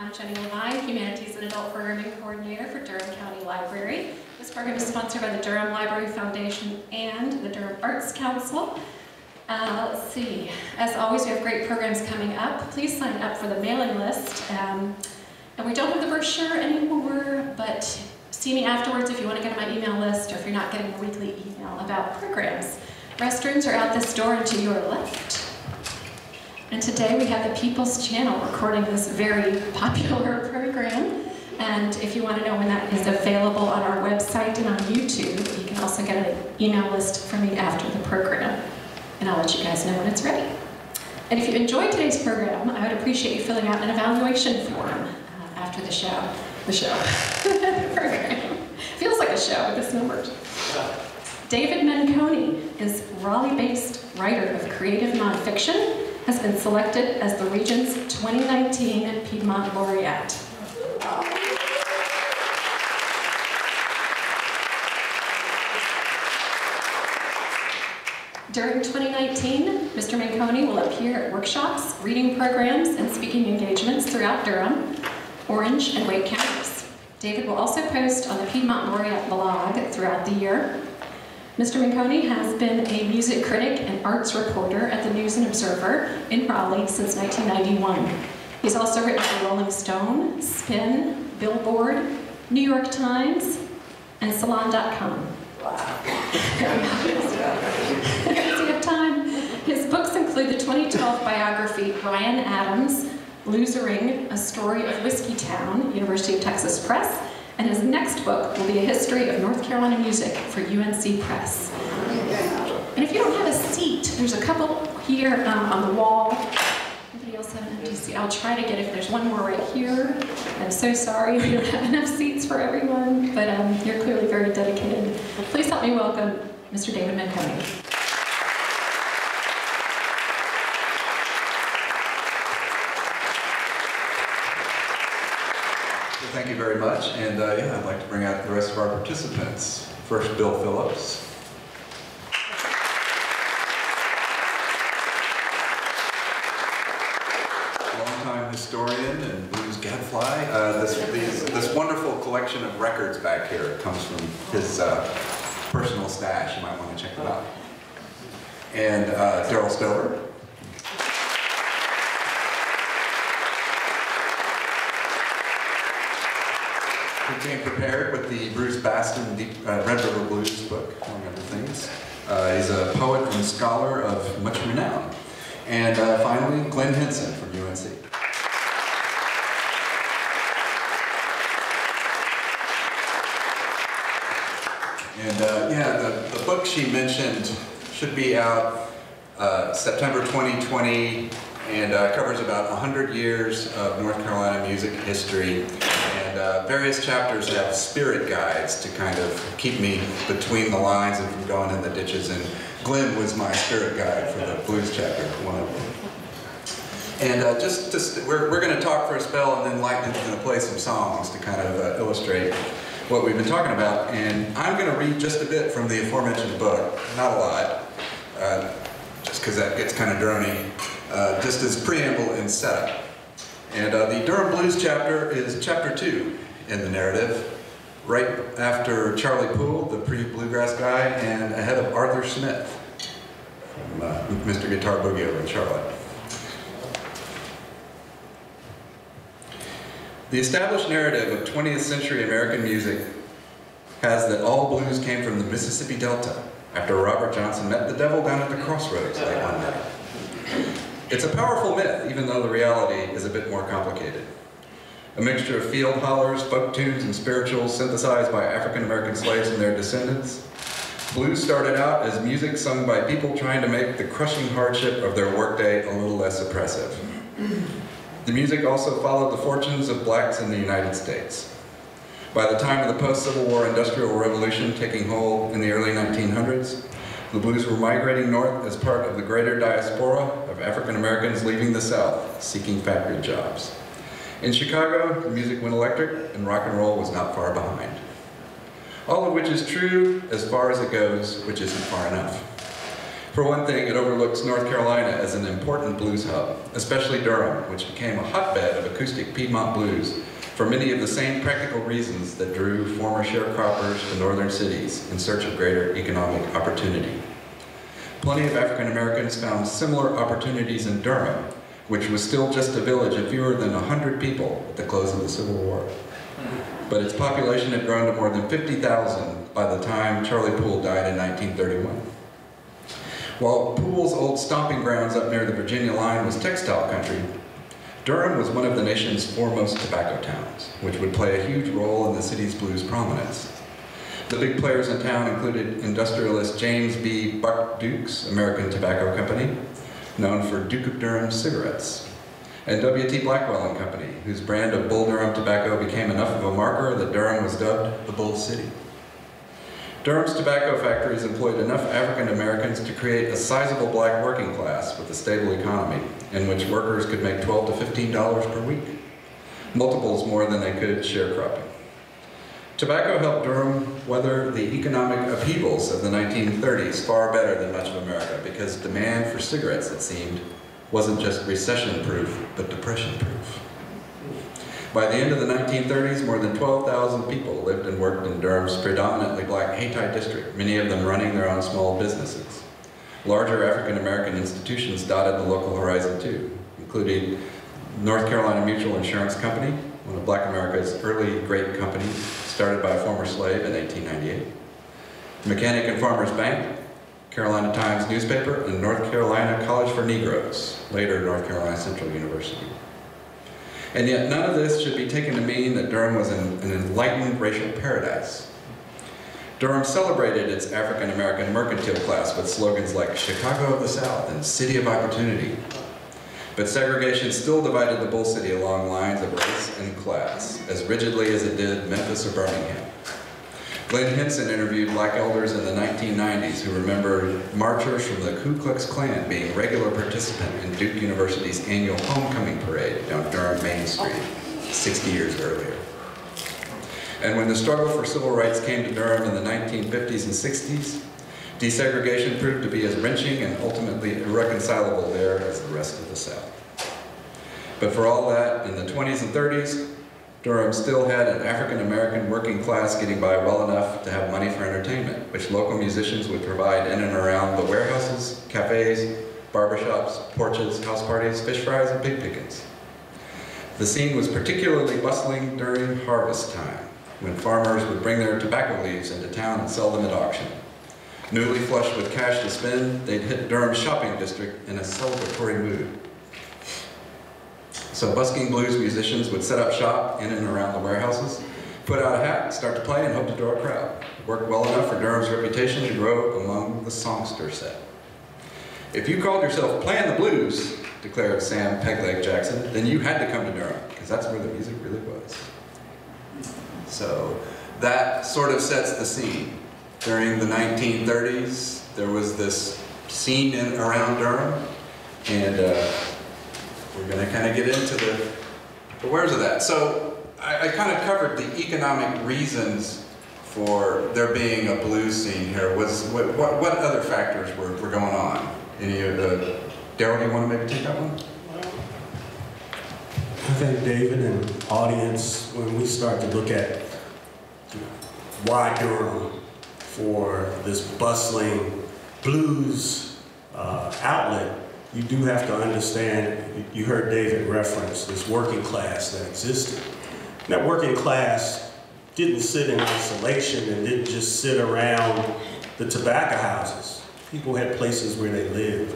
I'm Jenny Levine, Humanities and Adult Programming Coordinator for Durham County Library. This program is sponsored by the Durham Library Foundation and the Durham Arts Council. Uh, let's see, as always, we have great programs coming up. Please sign up for the mailing list. Um, and we don't have the brochure anymore, but see me afterwards if you want to get on my email list or if you're not getting a weekly email about programs. Restrooms are out this door to your left. And today we have the People's Channel recording this very popular program. And if you want to know when that is available on our website and on YouTube, you can also get an email list from me after the program. And I'll let you guys know when it's ready. And if you enjoyed today's program, I would appreciate you filling out an evaluation form uh, after the show. The show. the program. Feels like a show with this numbers. David Menconi is Raleigh-based writer of creative nonfiction has been selected as the Region's 2019 Piedmont Laureate. During 2019, Mr. Menconi will appear at workshops, reading programs, and speaking engagements throughout Durham, Orange, and Wake counties. David will also post on the Piedmont Laureate blog throughout the year, Mr. Menconi has been a music critic and arts reporter at the News and Observer in Raleigh since 1991. He's also written for Rolling Stone, Spin, Billboard, New York Times, and Salon.com. Wow. Have time? His books include the 2012 biography Ryan Adams, Losering, A Story of Whiskeytown, University of Texas Press, and his next book will be a history of North Carolina music for UNC Press. And if you don't have a seat, there's a couple here um, on the wall. Anybody else have an empty seat? I'll try to get if there's one more right here. I'm so sorry we don't have enough seats for everyone, but um, you're clearly very dedicated. Please help me welcome Mr. David Menconi. Thank you very much. And uh, yeah, I'd like to bring out the rest of our participants. First, Bill Phillips. Longtime historian and blues gadfly. Uh, this, these, this wonderful collection of records back here comes from his uh, personal stash. You might want to check it out. And uh, Darrell Stover. Came prepared with the Bruce Bastin Deep, uh, Red River Blues book, among other things. Uh, he's a poet and scholar of much renown. And uh, finally, Glenn Hinson from UNC. And uh, yeah, the, the book she mentioned should be out uh, September 2020 and uh, covers about 100 years of North Carolina music history uh, various chapters have spirit guides to kind of keep me between the lines and from going in the ditches. And Glenn was my spirit guide for the blues chapter, one of them. And uh, just, just we're, we're going to talk for a spell, and then Lightning's going to play some songs to kind of uh, illustrate what we've been talking about. And I'm going to read just a bit from the aforementioned book, not a lot, uh, just because that gets kind of drony, uh, just as preamble and setup. And uh, the Durham Blues chapter is chapter two in the narrative, right after Charlie Poole, the pre-bluegrass guy, and ahead of Arthur Smith from uh, Mr. Guitar Boogie over in Charlotte. The established narrative of 20th century American music has that all blues came from the Mississippi Delta after Robert Johnson met the devil down at the crossroads late one night. It's a powerful myth, even though the reality is a bit more complicated. A mixture of field hollers, folk tunes, and spirituals synthesized by African-American slaves and their descendants. Blues started out as music sung by people trying to make the crushing hardship of their workday a little less oppressive. The music also followed the fortunes of blacks in the United States. By the time of the post-Civil War Industrial Revolution taking hold in the early 1900s, the blues were migrating north as part of the greater diaspora of African Americans leaving the South, seeking factory jobs. In Chicago, the music went electric and rock and roll was not far behind. All of which is true as far as it goes, which isn't far enough. For one thing, it overlooks North Carolina as an important blues hub, especially Durham, which became a hotbed of acoustic Piedmont blues for many of the same practical reasons that drew former sharecroppers to northern cities in search of greater economic opportunity. Plenty of African Americans found similar opportunities in Durham, which was still just a village of fewer than 100 people at the close of the Civil War. But its population had grown to more than 50,000 by the time Charlie Poole died in 1931. While Poole's old stomping grounds up near the Virginia line was textile country, Durham was one of the nation's foremost tobacco towns, which would play a huge role in the city's blues prominence. The big players in town included industrialist James B. Buck Dukes American Tobacco Company, known for Duke of Durham cigarettes, and W.T. Blackwell and Company, whose brand of Bull Durham tobacco became enough of a marker that Durham was dubbed the Bull City. Durham's tobacco factories employed enough African Americans to create a sizable black working class with a stable economy, in which workers could make 12 to $15 per week, multiples more than they could sharecropping. Tobacco helped Durham weather the economic upheavals of the 1930s far better than much of America because demand for cigarettes, it seemed, wasn't just recession-proof, but depression-proof. By the end of the 1930s, more than 12,000 people lived and worked in Durham's predominantly black Hayti district, many of them running their own small businesses. Larger African-American institutions dotted the local horizon too, including North Carolina Mutual Insurance Company, one of black America's early great companies, started by a former slave in 1898. Mechanic and Farmers Bank, Carolina Times newspaper, and North Carolina College for Negroes, later North Carolina Central University. And yet none of this should be taken to mean that Durham was an, an enlightened racial paradise. Durham celebrated its African American mercantile class with slogans like Chicago of the South and City of Opportunity. But segregation still divided the Bull City along lines of race and class, as rigidly as it did Memphis or Birmingham. Glenn Hinson interviewed black elders in the 1990s who remembered marchers from the Ku Klux Klan being regular participant in Duke University's annual homecoming parade down Durham Main Street 60 years earlier. And when the struggle for civil rights came to Durham in the 1950s and 60s, desegregation proved to be as wrenching and ultimately irreconcilable there as the rest of the South. But for all that, in the 20s and 30s, Durham still had an African-American working class getting by well enough to have money for entertainment, which local musicians would provide in and around the warehouses, cafes, barbershops, porches, house parties, fish fries, and pig pickings. The scene was particularly bustling during harvest time, when farmers would bring their tobacco leaves into town and sell them at auction. Newly flushed with cash to spend, they'd hit Durham's shopping district in a celebratory mood. So busking blues musicians would set up shop in and around the warehouses, put out a hat, start to play, and hope to draw a crowd. It worked well enough for Durham's reputation to grow among the songster set. If you called yourself playing the blues, declared Sam Pegleg Jackson, then you had to come to Durham, because that's where the music really was. So that sort of sets the scene. During the 1930s, there was this scene in, around Durham, and uh, we're going to kind of get into the, the where's of that. So I, I kind of covered the economic reasons for there being a blues scene here. Was what, what, what other factors were, were going on? Any of the, Darrell, do you want to maybe take that one? I think David and audience, when we start to look at why Durham for this bustling blues uh, outlet, you do have to understand, you heard David reference this working class that existed. That working class didn't sit in isolation and didn't just sit around the tobacco houses. People had places where they lived.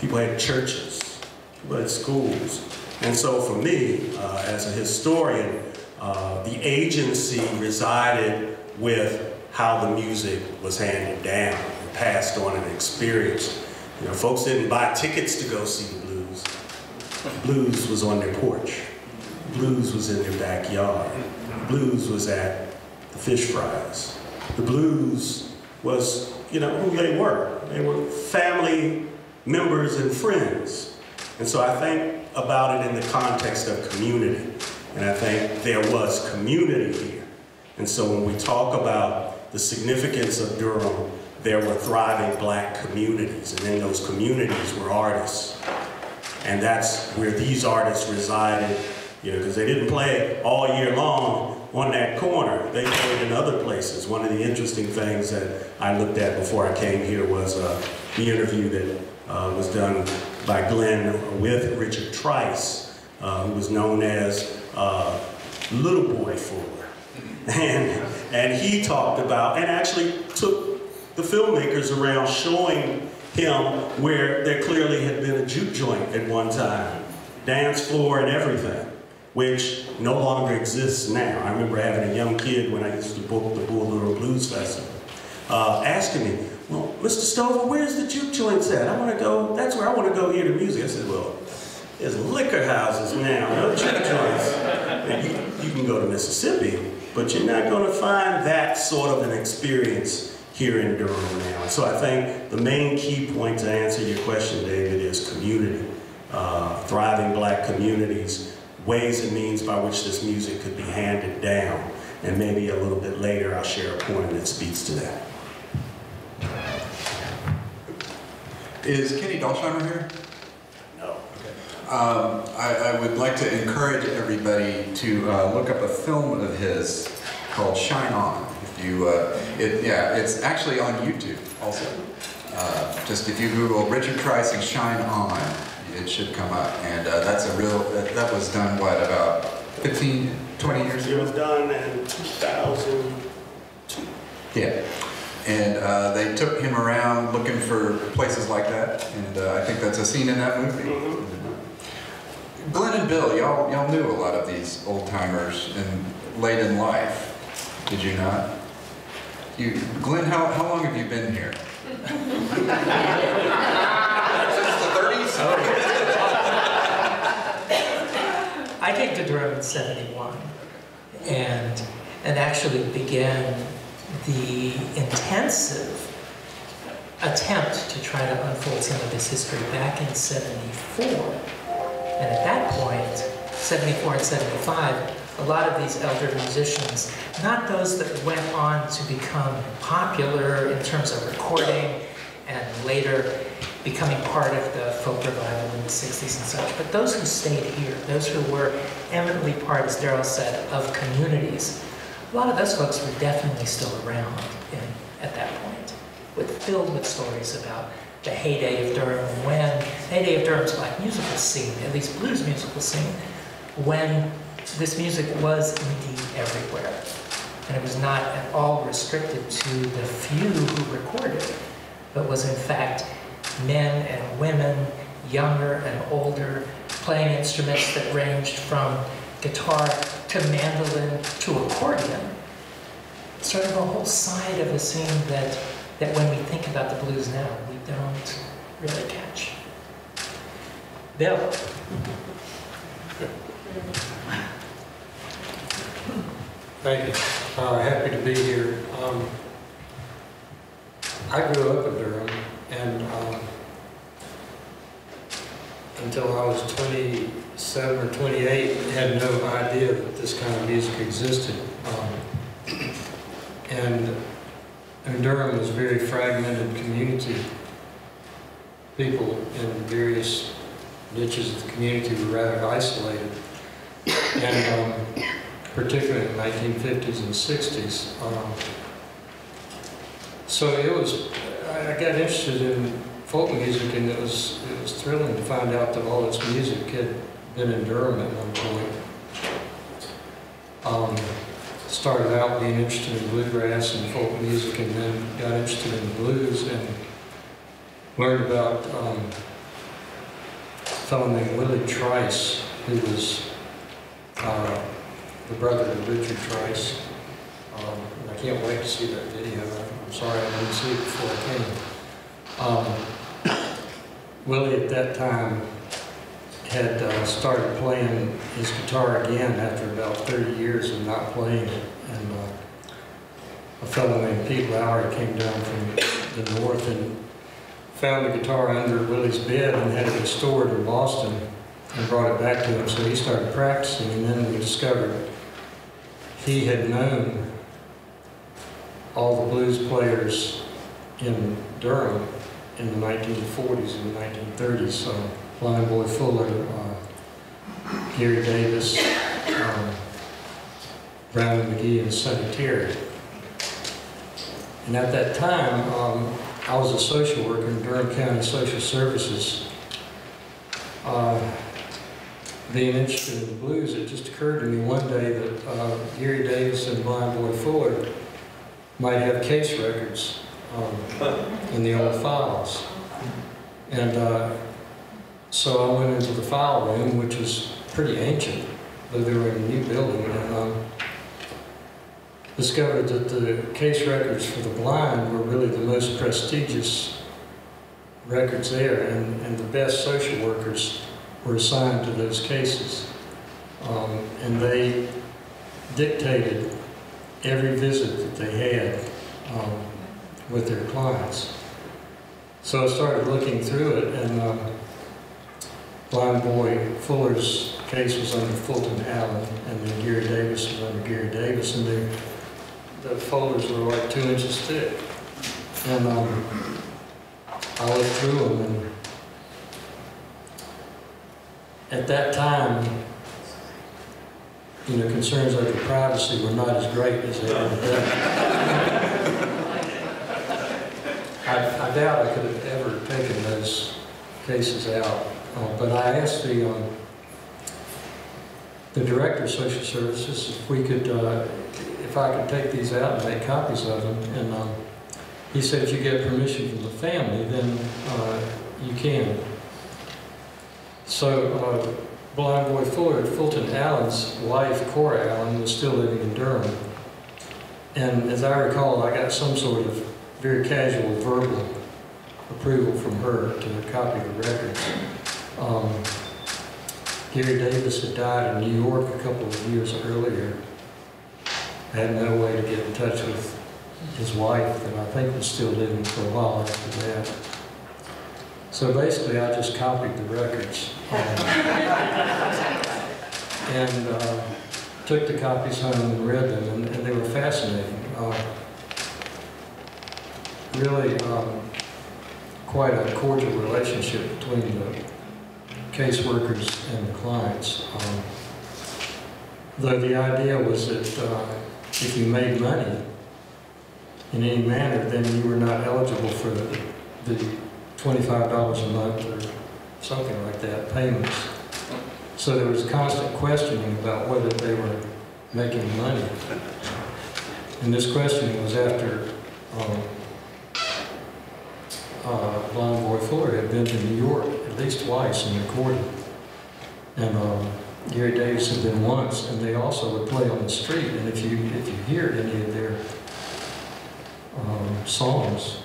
People had churches. People had schools. And so for me, uh, as a historian, uh, the agency resided with how the music was handed down and passed on and experienced. You know, folks didn't buy tickets to go see the blues. Blues was on their porch. Blues was in their backyard. Blues was at the fish fries. The blues was, you know, who they were. They were family members and friends. And so I think about it in the context of community. And I think there was community here. And so when we talk about the significance of Durham there were thriving black communities, and in those communities were artists. And that's where these artists resided, you know, because they didn't play all year long on that corner. They played in other places. One of the interesting things that I looked at before I came here was uh, the interview that uh, was done by Glenn with Richard Trice, uh, who was known as uh, Little Boy Fuller. And, and he talked about, and actually took the filmmakers around showing him where there clearly had been a juke joint at one time, dance floor and everything, which no longer exists now. I remember having a young kid when I used to book the Bull Blues Festival, uh, asking me, well, Mr. Stover, where's the juke joints at? I want to go, that's where I want to go hear the music. I said, well, there's liquor houses now, no juke joints. And you, you can go to Mississippi, but you're not going to find that sort of an experience here in Durham now. So I think the main key point to answer your question, David, is community. Uh, thriving black communities, ways and means by which this music could be handed down. And maybe a little bit later I'll share a point that speaks to that. Is Kenny Dalsheimer here? No. Um, I, I would like to encourage everybody to uh, look up a film of his called Shine On. If you, uh, it, yeah, it's actually on YouTube also. Uh, just if you Google Richard Trice and Shine On, it should come up. And uh, that's a real, that, that was done, what, about 15, 20 years ago? It was done in 2002. Yeah. And uh, they took him around looking for places like that, and uh, I think that's a scene in that movie. Glenn and Bill, y'all, y'all knew a lot of these old timers and late in life, did you not? You, Glenn, how, how long have you been here? Since the 30s? I came to Durham in 71 and, and actually began the intensive attempt to try to unfold some of this history back in 74. And at that point, 74 and 75, a lot of these elder musicians, not those that went on to become popular in terms of recording and later becoming part of the folk revival in the 60s and such, but those who stayed here, those who were eminently part, as Darrell said, of communities, a lot of those folks were definitely still around in, at that point, with, filled with stories about the heyday of Durham, when, heyday of Durham's black musical scene, at least blues musical scene, when this music was indeed everywhere. And it was not at all restricted to the few who recorded, but was in fact men and women, younger and older, playing instruments that ranged from guitar to mandolin to accordion. Sort of a whole side of the scene that, that when we think about the blues now, we don't really catch. Bill? Thank you. Uh, happy to be here. Um, I grew up in Durham, and um, until I was 27 or 28, had no idea that this kind of music existed. Um, and, and Durham was a very fragmented community. People in various niches of the community were rather isolated. And um, particularly in the 1950s and 60s. Um, so it was, I I got interested in folk music and it was, it was thrilling to find out that all this music had been in Durham at one point. Um, started out being interested in bluegrass and folk music and then got interested in the blues and learned about um, a fellow named Willie Trice who was uh, the brother of Richard Trice. Um, I can't wait to see that video. I'm sorry I didn't see it before I came. Um, Willie at that time had uh, started playing his guitar again after about 30 years of not playing it. And uh, a fellow named Pete Lowry came down from the north and found the guitar under Willie's bed and had it restored in Boston and brought it back to him. So he started practicing, and then we discovered he had known all the blues players in Durham in the 1940s and the 1930s. Uh, Blind Boy Fuller, uh, Gary Davis, um, McGhee, and Sonny Terry. And at that time, um, I was a social worker in Durham County Social Services. Uh, being interested in the blues, it just occurred to me one day that uh, Gary Davis and Blind Boy Fuller might have case records um, in the old files. And uh, so I went into the file room, which was pretty ancient, though they were in a new building, and um, discovered that the case records for the blind were really the most prestigious records there, and, and the best social workers were assigned to those cases. Um, and they dictated every visit that they had um, with their clients. So I started looking through it, and um, Blind Boy Fuller's case was under Fulton Allen, and then Gary Davis was under Gary Davis, and they, the folders were like two inches thick. And um, I looked through them, and at that time, you know, concerns over privacy were not as great as they are today. I, I doubt I could have ever taken those cases out, uh, but I asked the, um, the director of social services if we could, uh, if I could take these out and make copies of them, and um, he said if you get permission from the family, then uh, you can. So, uh, Blind Boy Fuller, Fulton Allen's wife, Cora Allen, was still living in Durham. And as I recall, I got some sort of very casual verbal approval from her to copy the records. Um, Gary Davis had died in New York a couple of years earlier. I had no way to get in touch with his wife, that I think was still living for a while after that. So basically, I just copied the records. And uh, took the copies home and read them, and and they were fascinating. Uh, Really, um, quite a cordial relationship between the caseworkers and the clients. Um, Though the idea was that uh, if you made money in any manner, then you were not eligible for the the twenty-five dollars a month or something like that payments. So there was constant questioning about whether they were making money. And this questioning was after um, uh, Blind Boy Fuller had been to New York at least twice and recorded. And um, Gary Davis had been once, and they also would play on the street. And if you if you hear any of their um, songs,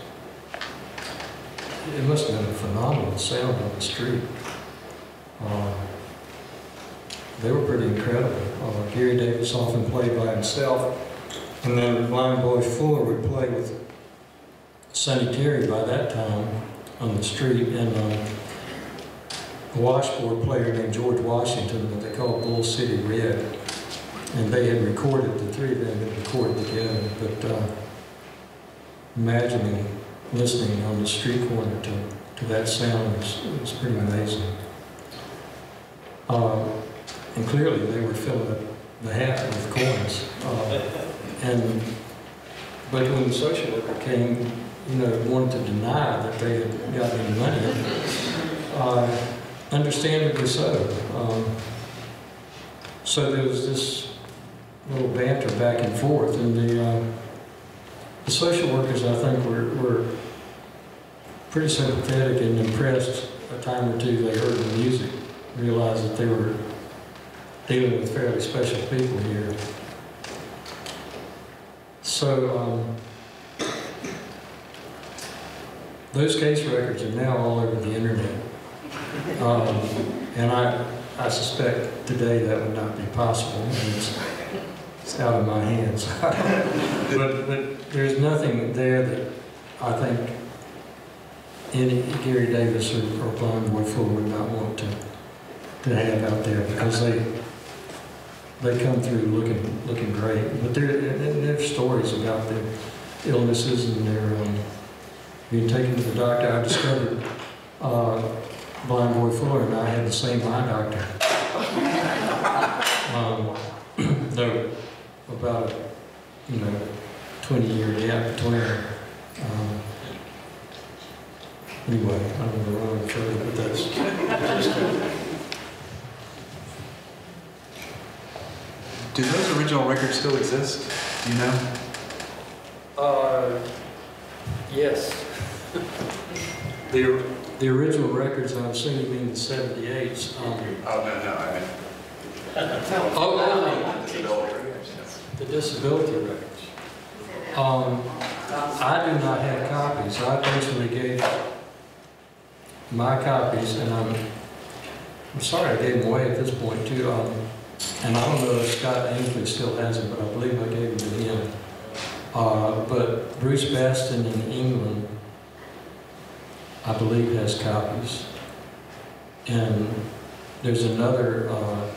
it must have been a phenomenal sound on the street. Uh, they were pretty incredible. Uh, Gary Davis often played by himself, and then Blind Boy Fuller would play with Sonny Terry by that time on the street, and um, a washboard player named George Washington that they called Bull City Red, and they had recorded, the three of them had recorded together, but uh, imagining listening on the street corner to, to that sound was, was pretty amazing. Uh, and clearly they were filling up the hat with coins. Uh, and but when the social worker came, you know, wanted to deny that they had got any money, uh, understandably so. Um, so there was this little banter back and forth, and the uh, the social workers, I think, were, were pretty sympathetic and impressed a time or two they heard the music, realized that they were dealing with fairly special people here. So, um, those case records are now all over the internet. Um, and I, I suspect today that would not be possible. It's, it's out of my hands. but, but there's nothing there that I think any Gary Davis or, or Blind Boy Fuller would not want to, to have out there because they they come through looking looking great. But there and there's stories about their illnesses and their um, being taken to the doctor, I discovered uh, blind boy Fuller and I had the same eye doctor. Um, Though about, a, you know, 20-year gap between. Um, Anyway, I don't know where I'm further, but that's, Do those original records still exist? Do you know? Uh, yes. The, the original records, I'm assuming being the 78s. um, Oh, no, no, I mean. Oh, Disability records. the disability records. Um, I do not have copies. I basically gave my copies, and I'm, I'm sorry I gave them away at this point too. Um, and I don't know if Scott Ainslie still has them, but I believe I gave them to him. Uh, but Bruce Bastin in England, I believe has copies. And there's another, uh,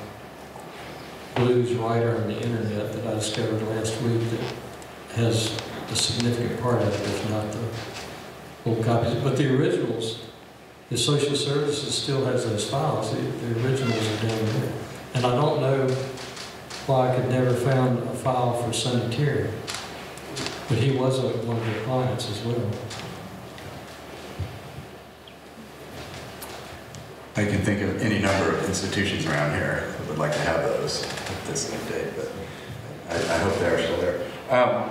blues writer on the internet that I discovered last week that has a significant part of it, if not the full copies. But the originals, the social services still has those files. The, the originals are down there. And I don't know why I could never found a file for Terry. But he was a, one of the clients as well. I can think of any number of institutions around here that would like to have those at this new date, but I, I hope they are still there. Um,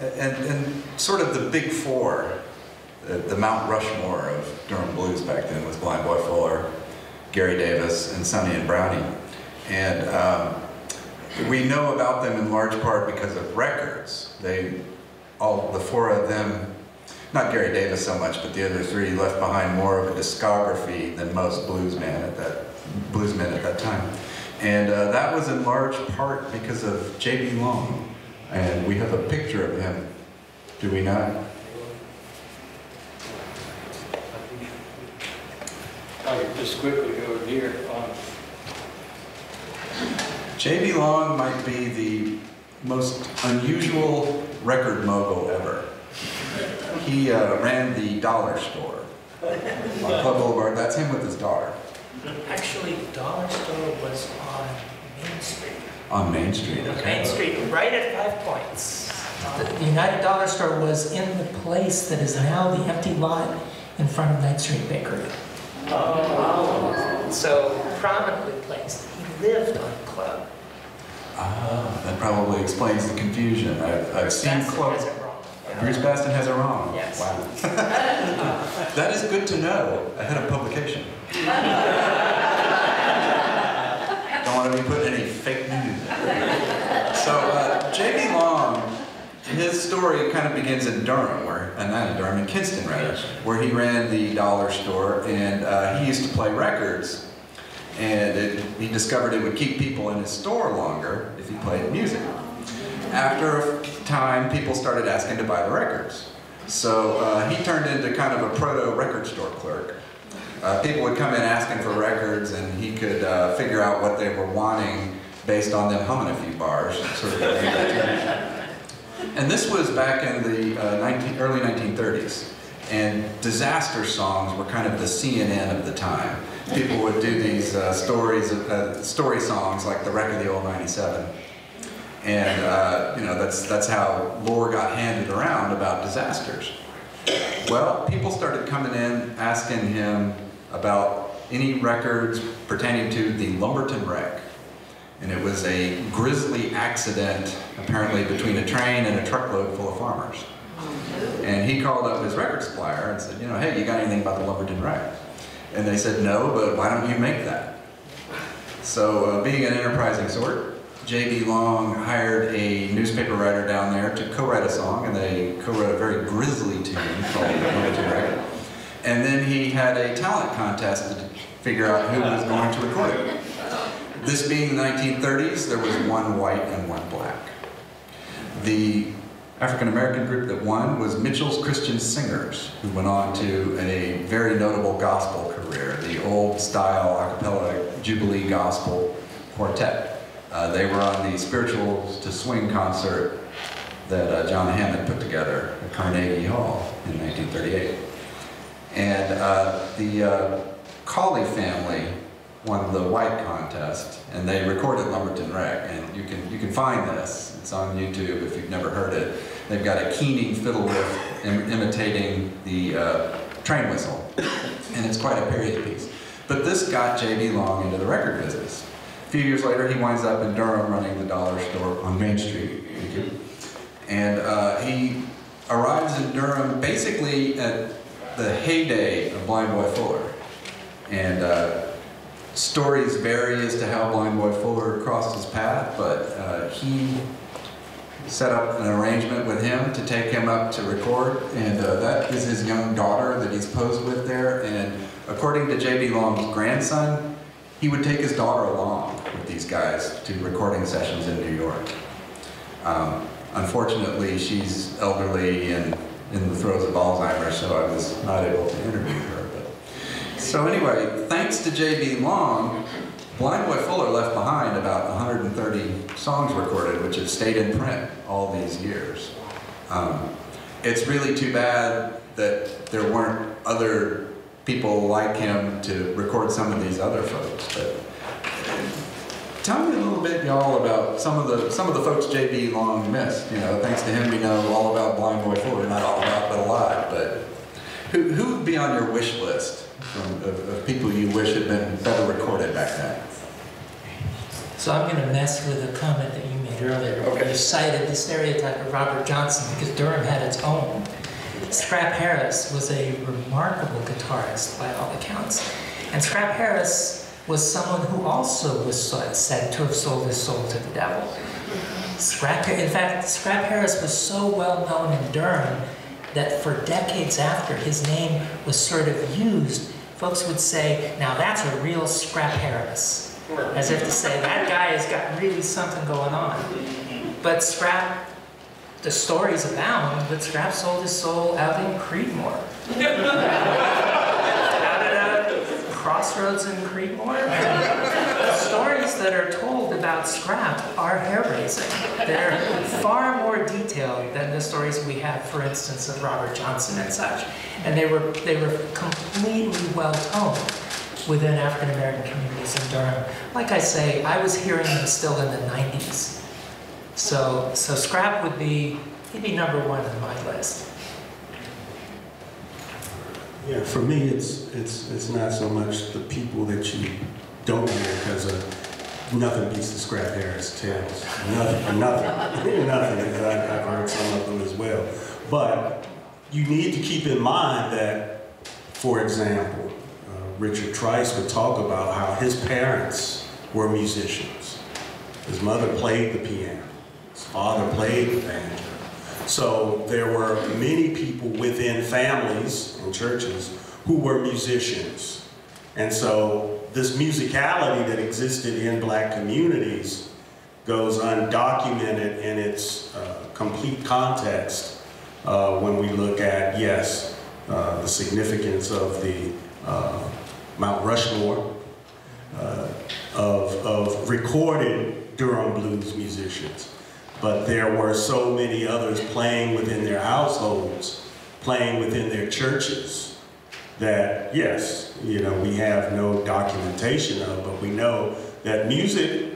and, and sort of the big four, the, the Mount Rushmore of Durham blues back then was Blind Boy Fuller, Gary Davis, and Sonny and Brownie. And um, we know about them in large part because of records. They, all the four of them not Gary Davis so much, but the other three left behind more of a discography than most bluesmen at that bluesmen at that time. And uh, that was in large part because of J.B. Long. And we have a picture of him, do we not? I could just quickly go here. Um, J.B. Long might be the most unusual record mogul ever. He uh, ran the dollar store on Club Boulevard. That's him with his daughter Actually, Dollar Store was on Main Street. on Main Street. Main Street, right at Five Points. The United Dollar Store was in the place that is now the empty lot in front of Ninth Street Bakery. Oh, So prominently placed. He lived on Club. Ah, that probably explains the confusion. I've, I've seen That's Club. Has it wrong. Bruce Bastin has it wrong. Yes. Wow. that is good to know ahead of publication. Don't want to be putting any fake news. So uh, J.B. Long, his story kind of begins in Durham, where, and not in Durham, in Kinston rather, where he ran the dollar store, and uh, he used to play records. And it, he discovered it would keep people in his store longer if he played music. After a time, people started asking to buy the records. So uh, he turned into kind of a proto record store clerk. Uh, people would come in asking for records, and he could uh, figure out what they were wanting based on them humming a few bars. Sort of and this was back in the uh, 19, early 1930s. And disaster songs were kind of the CNN of the time. People would do these uh, stories, uh, story songs like the wreck of the old 97. And uh, you know that's that's how lore got handed around about disasters. Well, people started coming in asking him about any records pertaining to the Lumberton wreck. And it was a grisly accident, apparently between a train and a truckload full of farmers. And he called up his record supplier and said, you know, hey, you got anything about the Lumberton wreck? And they said, no, but why don't you make that? So, uh, being an enterprising sort, J.B. Long hired a newspaper writer down there to co-write a song, and they co-wrote a very grisly tune called Lumberton And then he had a talent contest to figure out who was going to record it. This being the 1930s, there was one white and one black. The African American group that won was Mitchell's Christian Singers, who went on to a very notable gospel career, the old style a cappella Jubilee Gospel Quartet. Uh, they were on the Spirituals to Swing concert that uh, John Hammond put together at Carnegie Hall in 1938. And uh, the uh, Colley family won the White contest, and they recorded Lumberton Wreck, and you can you can find this. It's on YouTube if you've never heard it. They've got a keening fiddle riff Im- imitating the uh, train whistle, and it's quite a period piece. But this got J.B. Long into the record business. A few years later, he winds up in Durham running the dollar store on Main Street. Thank you. And uh, he arrives in Durham basically at the heyday of Blind Boy Fuller. And uh, stories vary as to how Blind Boy Fuller crossed his path, but uh, he set up an arrangement with him to take him up to record, and uh, that is his young daughter that he's posed with there. And according to J.B. Long's grandson, he would take his daughter along these guys to recording sessions in New York. Um, unfortunately, she's elderly and in the throes of Alzheimer's, so I was not able to interview her. But so anyway, thanks to J.B. Long, Blind Boy Fuller left behind about 130 songs recorded, which have stayed in print all these years. Um, it's really too bad that there weren't other people like him to record some of these other folks. But tell me a little bit, y'all, about some of the some of the folks J.B. Long missed. You know, thanks to him, we know all about Blind Boy Fuller, not all about, but a lot. But who who would be on your wish list from, of, of people you wish had been better recorded back then? So I'm going to mess with a comment that you made earlier. Okay. You cited the stereotype of Robert Johnson because Durham had its own. Scrap Harris was a remarkable guitarist by all accounts. And Scrap Harris was someone who also was said to have sold his soul to the devil. Scrap, in fact, Scrap Harris was so well known in Durham that for decades after his name was sort of used, folks would say, now that's a real Scrap Harris. As if to say, that guy has got really something going on. But Scrap, the stories abound, but Scrap sold his soul out in Creedmoor. crossroads in Creedmoor. The stories that are told about Scrap are hair-raising. They're far more detailed than the stories we have, for instance, of Robert Johnson and such. And they were, they were completely well-toned within African American communities in Durham. Like I say, I was hearing them still in the 90s. So, so Scrap would be, he'd be number one on my list. Yeah, for me, it's, it's, it's not so much the people that you don't hear, because nothing beats the Scrap Harris tales. Nothing, nothing, nothing, I- I've heard some of them as well. But you need to keep in mind that, for example, uh, Richard Trice would talk about how his parents were musicians. His mother played the piano. His father played the banjo. So there were many people within families and churches who were musicians. And so this musicality that existed in black communities goes undocumented in its uh, complete context uh, when we look at, yes, uh, the significance of the uh, Mount Rushmore, uh, of, of recorded Durham blues musicians. But there were so many others playing within their households, playing within their churches, that yes, you know, we have no documentation of, but we know that music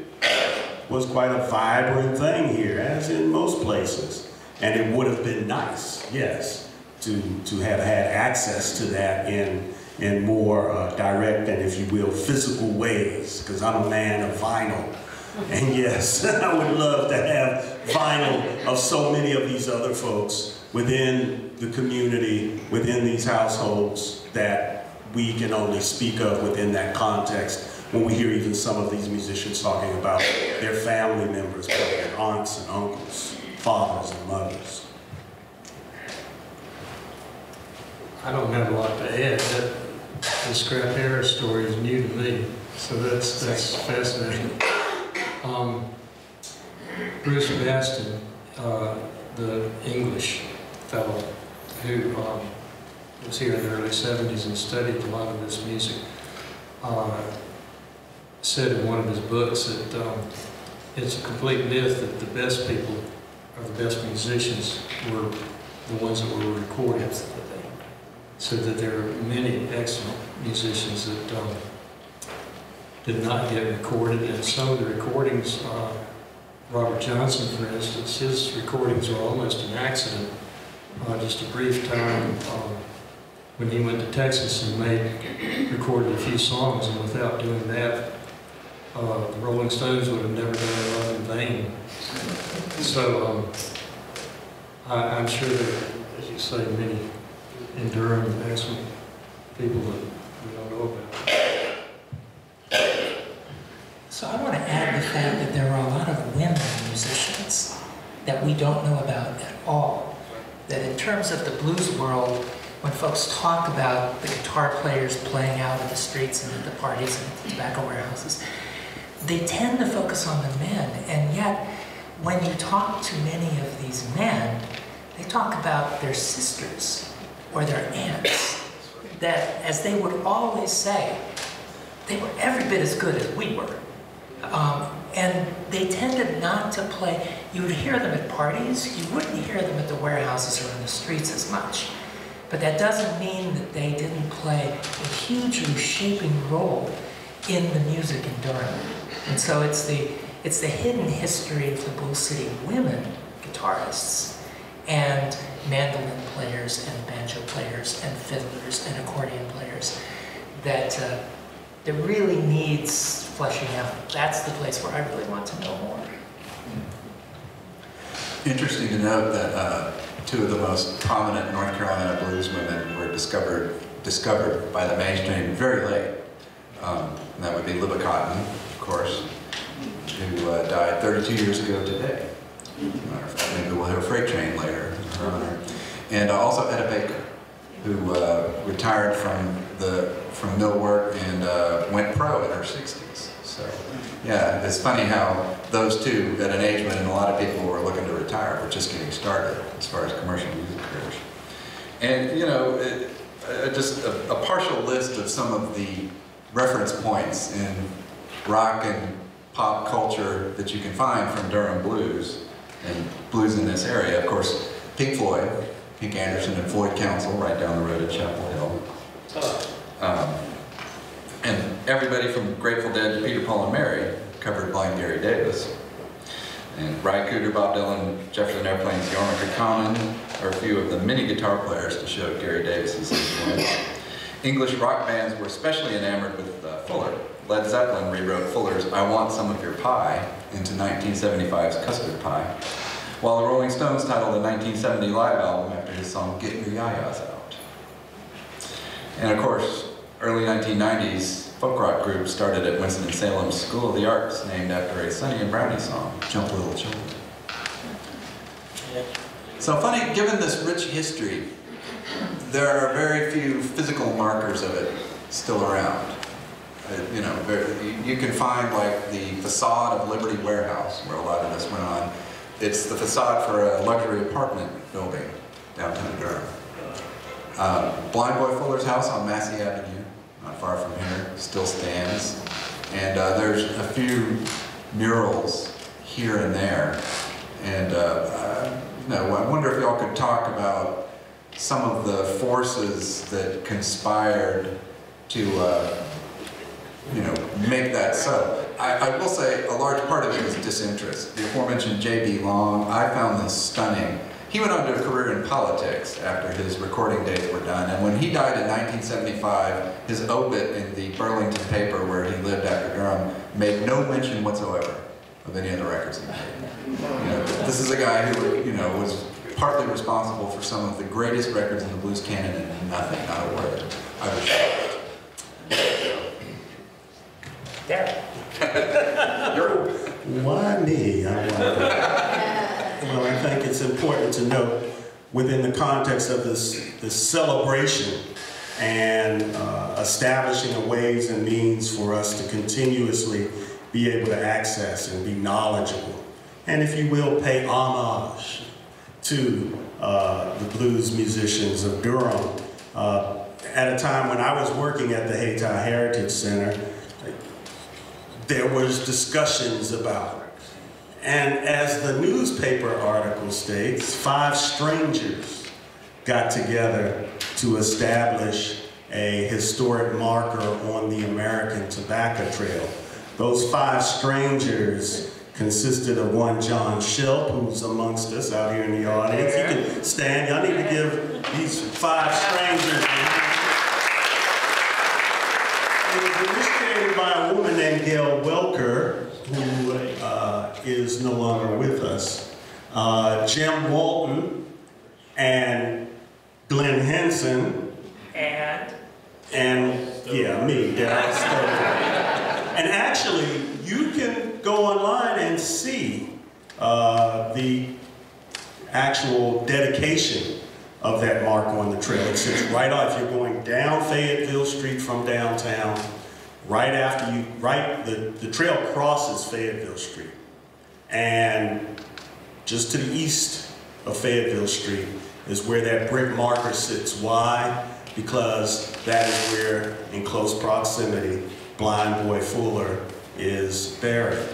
was quite a vibrant thing here, as in most places. And it would have been nice, yes, to, to have had access to that in, in more uh, direct and, if you will, physical ways, because I'm a man of vinyl. And yes, I would love to have vinyl of so many of these other folks within the community, within these households that we can only speak of within that context when we hear even some of these musicians talking about their family members, their aunts and uncles, fathers and mothers. I don't have a lot to add. That, the Scrap Harris story is new to me, so that's, that's fascinating. Um, Bruce Bastin, uh, the English fellow who um, was here in the early 70s and studied a lot of this music, uh, said in one of his books that um, it's a complete myth that the best people or the best musicians were the ones that were recorded. So that there are many excellent musicians that um, did not get recorded, and some of the recordings, uh, Robert Johnson, for instance, his recordings were almost an accident. Uh, Just a brief time um, when he went to Texas and made, recorded a few songs, and without doing that, uh, the Rolling Stones would have never done Love in Vain. So um, I- I'm sure that, as you say, many in Durham, excellent people that we don't know about. So I want to add the fact that there are a lot of women musicians that we don't know about at all. That in terms of the blues world, when folks talk about the guitar players playing out in the streets and at the parties and at the tobacco warehouses, they tend to focus on the men. And yet, when you talk to many of these men, they talk about their sisters or their aunts. That, as they would always say, they were every bit as good as we were. Um, and they tended not to play, you would hear them at parties, you wouldn't hear them at the warehouses or on the streets as much. But that doesn't mean that they didn't play a hugely shaping role in the music in Durham. And so it's the, it's the hidden history of the Bull City women guitarists and mandolin players and banjo players and fiddlers and accordion players that uh, that really needs fleshing out. That's the place where I really want to know more. Interesting to note that uh, two of the most prominent North Carolina blues women were discovered discovered by the mainstream very late. Um, and that would be Libba Cotten, of course, who uh, died 32 years ago today. Fact, Maybe we'll have a freight train later honor. And uh, also Etta Baker, who uh, retired from the from mill work and uh, went pro in her 60s. So, yeah, it's funny how those two, at an age when a lot of people were looking to retire, were just getting started as far as commercial music careers. And, you know, it, uh, just a, a partial list of some of the reference points in rock and pop culture that you can find from Durham blues and blues in this area. Of course, Pink Floyd, Pink Anderson and Floyd Council right down the road at Chapel Hill. Um, and everybody from Grateful Dead to Peter, Paul, and Mary covered Blind Gary Davis. And Ry Cooder, Bob Dylan, Jefferson Airplane's Jorma Kaukonen are a few of the many guitar players to show Gary Davis's influence. English rock bands were especially enamored with uh, Fuller. Led Zeppelin rewrote Fuller's I Want Some of Your Pie into 1975's Custard Pie, while the Rolling Stones titled the 1970 live album after his song Get Your Yayas Out. And of course, early 1990s folk rock group started at Winston-Salem School of the Arts, named after a Sonny and Brownie song, Jump Little Children. So funny, given this rich history, there are very few physical markers of it still around. Uh, you know, very, you, can find like the facade of Liberty Warehouse, where a lot of this went on. It's the facade for a luxury apartment building downtown Durham. Um, Blind Boy Fuller's house on Massey Avenue, not far from here, still stands. And uh, there's a few murals here and there. And uh, uh, you know, I wonder if y'all could talk about some of the forces that conspired to, uh, you know, make that so. I, I will say a large part of it was disinterest. The aforementioned J.B. Long, I found this stunning. He went on to a career in politics after his recording days were done, and when he died in 1975, his obit in the Burlington paper where he lived after Durham made no mention whatsoever of any of the records he made. You know, this is a guy who, you know, was partly responsible for some of the greatest records in the blues canon and nothing, not a word. I was shocked. There. You're- Why me? I wonder. Well, I think it's important to note within the context of this, this celebration and uh, establishing a ways and means for us to continuously be able to access and be knowledgeable. And if you will, pay homage to uh, the blues musicians of Durham. Uh, at a time when I was working at the Hayti Heritage Center, there was discussions about And as the newspaper article states, five strangers got together to establish a historic marker on the American Tobacco Trail. Those five strangers consisted of one John Shelp, who's amongst us out here in the audience. You can stand. Y'all need to give these five strangers. It was initiated by a woman named Gail Welker, who is no longer with us. Uh, Jim Walton and Glenn Hinson And and yeah, me, Stover. And actually, you can go online and see uh, the actual dedication of that mark on the trail. It sits right off. You're going down Fayetteville Street from downtown, right after you, right, the, the trail crosses Fayetteville Street. And just to the east of Fayetteville Street is where that brick marker sits. Why? Because that is where, in close proximity, Blind Boy Fuller is buried.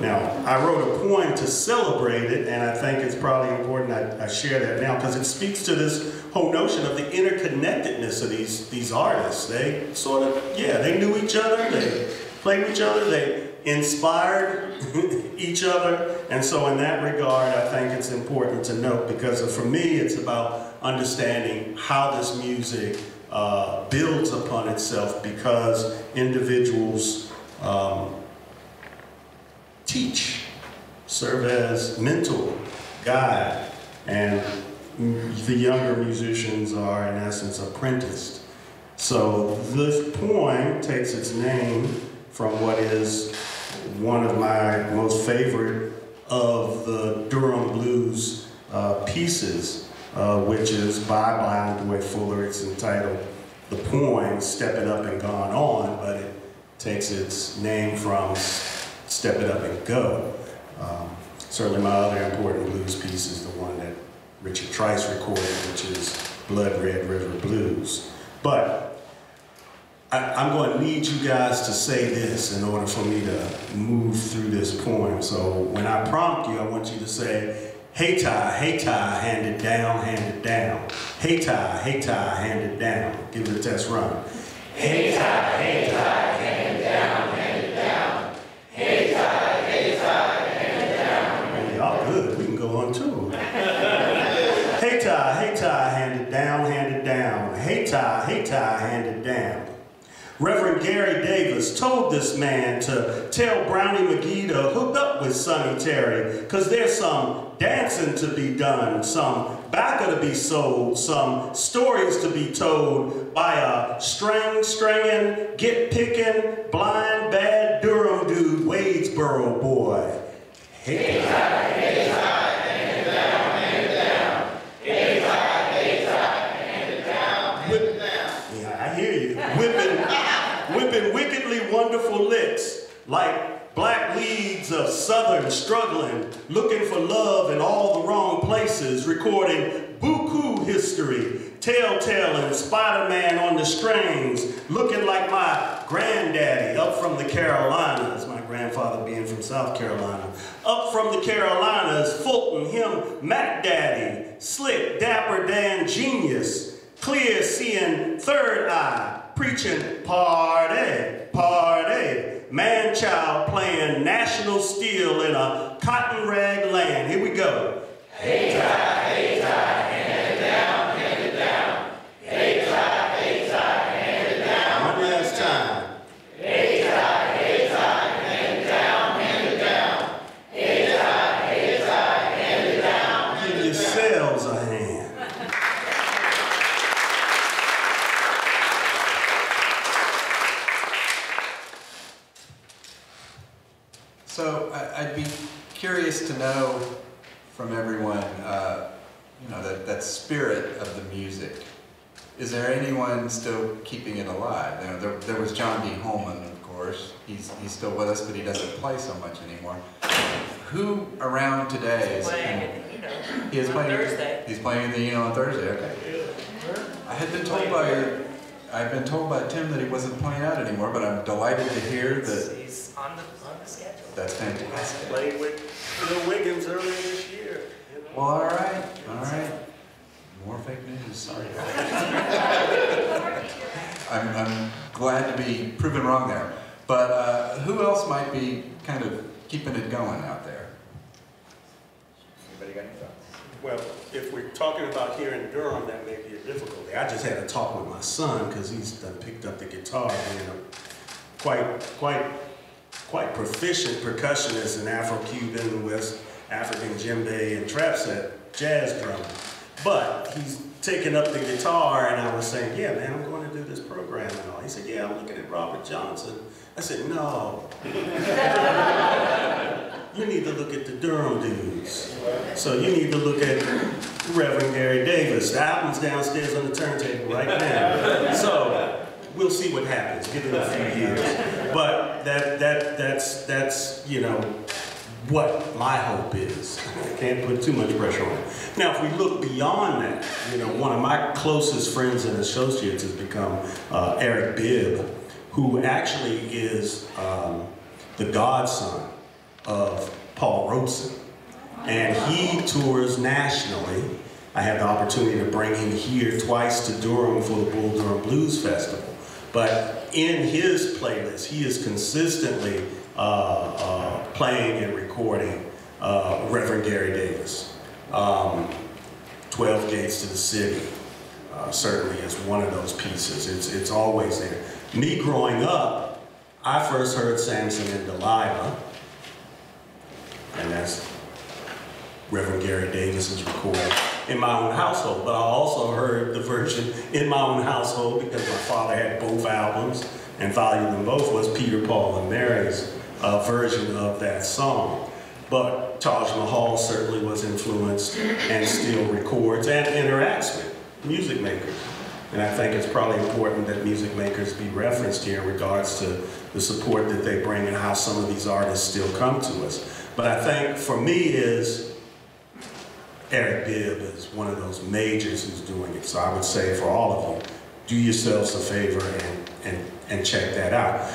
Now, I wrote a poem to celebrate it, and I think it's probably important I, I share that now because it speaks to this whole notion of the interconnectedness of these, these artists. They sort of, yeah, they knew each other, they played with each other, they inspired each other, and so in that regard, I think it's important to note because for me, it's about understanding how this music uh, builds upon itself because individuals um, teach, serve as mentor, guide, and the younger musicians are in essence apprenticed. So this poem takes its name from what is one of my most favorite of the Durham Blues uh, pieces, uh, which is by Blind Fuller. It's entitled The Poem, Step It Up and Gone On, but it takes its name from Step It Up and Go. Um, certainly my other important blues piece is the one that Richard Trice recorded, which is Blood Red River Blues. But I, I'm going to need you guys to say this in order for me to move through this poem. So when I prompt you, I want you to say, hey Ty, hey Ty, hand it down, hand it down. Hey Ty, hey Ty, hand it down. Give it a test run. Hey Ty, hey Ty, hand it down, hand it down. Hey Ty, hey Ty, hand it down. Y'all good, we can go on too. hey Ty, hey Ty, hand it down, hand it down. Hey Ty, hey Ty, hand it down. Reverend Gary Davis told this man to tell Brownie McGhee to hook up with Sonny Terry, because there's some dancing to be done, some bacca to be sold, some stories to be told by a string stringing, get picking, blind, bad Durham dude, Wadesboro boy. Hey, hey, Yeah, I hear you. Whipping, whipping wickedly wonderful licks like black leads of southern struggling, looking for love in all the wrong places, recording buku history, telltale and Spider-Man on the strings, looking like my granddaddy up from the Carolinas, my grandfather being from South Carolina. Up from the Carolinas, Fulton, him, Mac Daddy, slick, dapper Dan genius, clear seeing third eye, preaching party, party. Man child playing national steel in a cotton rag land. Here we go. Hey, tie, hey, tie, hand it down, hand it down. Hey, tie, hey, tie, hand it down. One last time. Hey, tie, hey, tie, hand it down, hand it down. Hey, tie, hey, tie, hand it down. Give yourselves a hand. So I- I'd be curious to know from everyone, uh, you know, that, that spirit of the music. Is there anyone still keeping it alive? You know, there, there was John D. Holman, of course. He's, he's still with us, but he doesn't play so much anymore. Who around today is... playing it, you know, He is playing. Thursday. He's playing the Eno on Thursday. Okay. I had been told by I've been told by Tim that he wasn't playing out anymore, but I'm delighted to hear that He's on the, on the schedule. that's fantastic. Played with Phil Wiggins earlier this year. you know. Well, all right, all right. More fake news, sorry. I'm, I'm glad to be proven wrong there. But uh, who else might be kind of keeping it going out there? Anybody got any thoughts? Well, if we're talking about here in Durham, that may be a difficulty. I just had a talk with my son because he's done picked up the guitar, being a quite, quite, quite proficient percussionist in Afro-Cuban, West African djembe, and trap set jazz drum. But he's taking up the guitar, and I was saying, "Yeah, man, I'm going to do this program and all." He said, "Yeah, I'm looking at Robert Johnson." I said, "No." You need to look at the Durham dudes. So you need to look at Reverend Gary Davis. The album's downstairs on the turntable right now. So we'll see what happens. Give it a few years. But that that that's that's you know what my hope is. I can't put too much pressure on it. Now, if we look beyond that, you know, one of my closest friends and associates has become uh, Eric Bibb, who actually is um, the godson of Paul Robeson. And he tours nationally. I had the opportunity to bring him here twice to Durham for the Bull Durham Blues Festival. But in his playlist, he is consistently uh, uh, playing and recording uh, Reverend Gary Davis. Um, 12 Gates to the City uh, certainly is one of those pieces. It's, it's always there. Me growing up, I first heard Samson and Delilah, and that's Reverend Gary Davis's recording in my own household. But I also heard the version in my own household because my father had both albums and valued them both was Peter, Paul, and Mary's uh, version of that song. But Taj Mahal certainly was influenced and still records and interacts with music makers. And I think it's probably important that music makers be referenced here in regards to the support that they bring and how some of these artists still come to us. But I think for me is Eric Bibb is one of those majors who's doing it. So I would say for all of you, do yourselves a favor and, and, and check that out.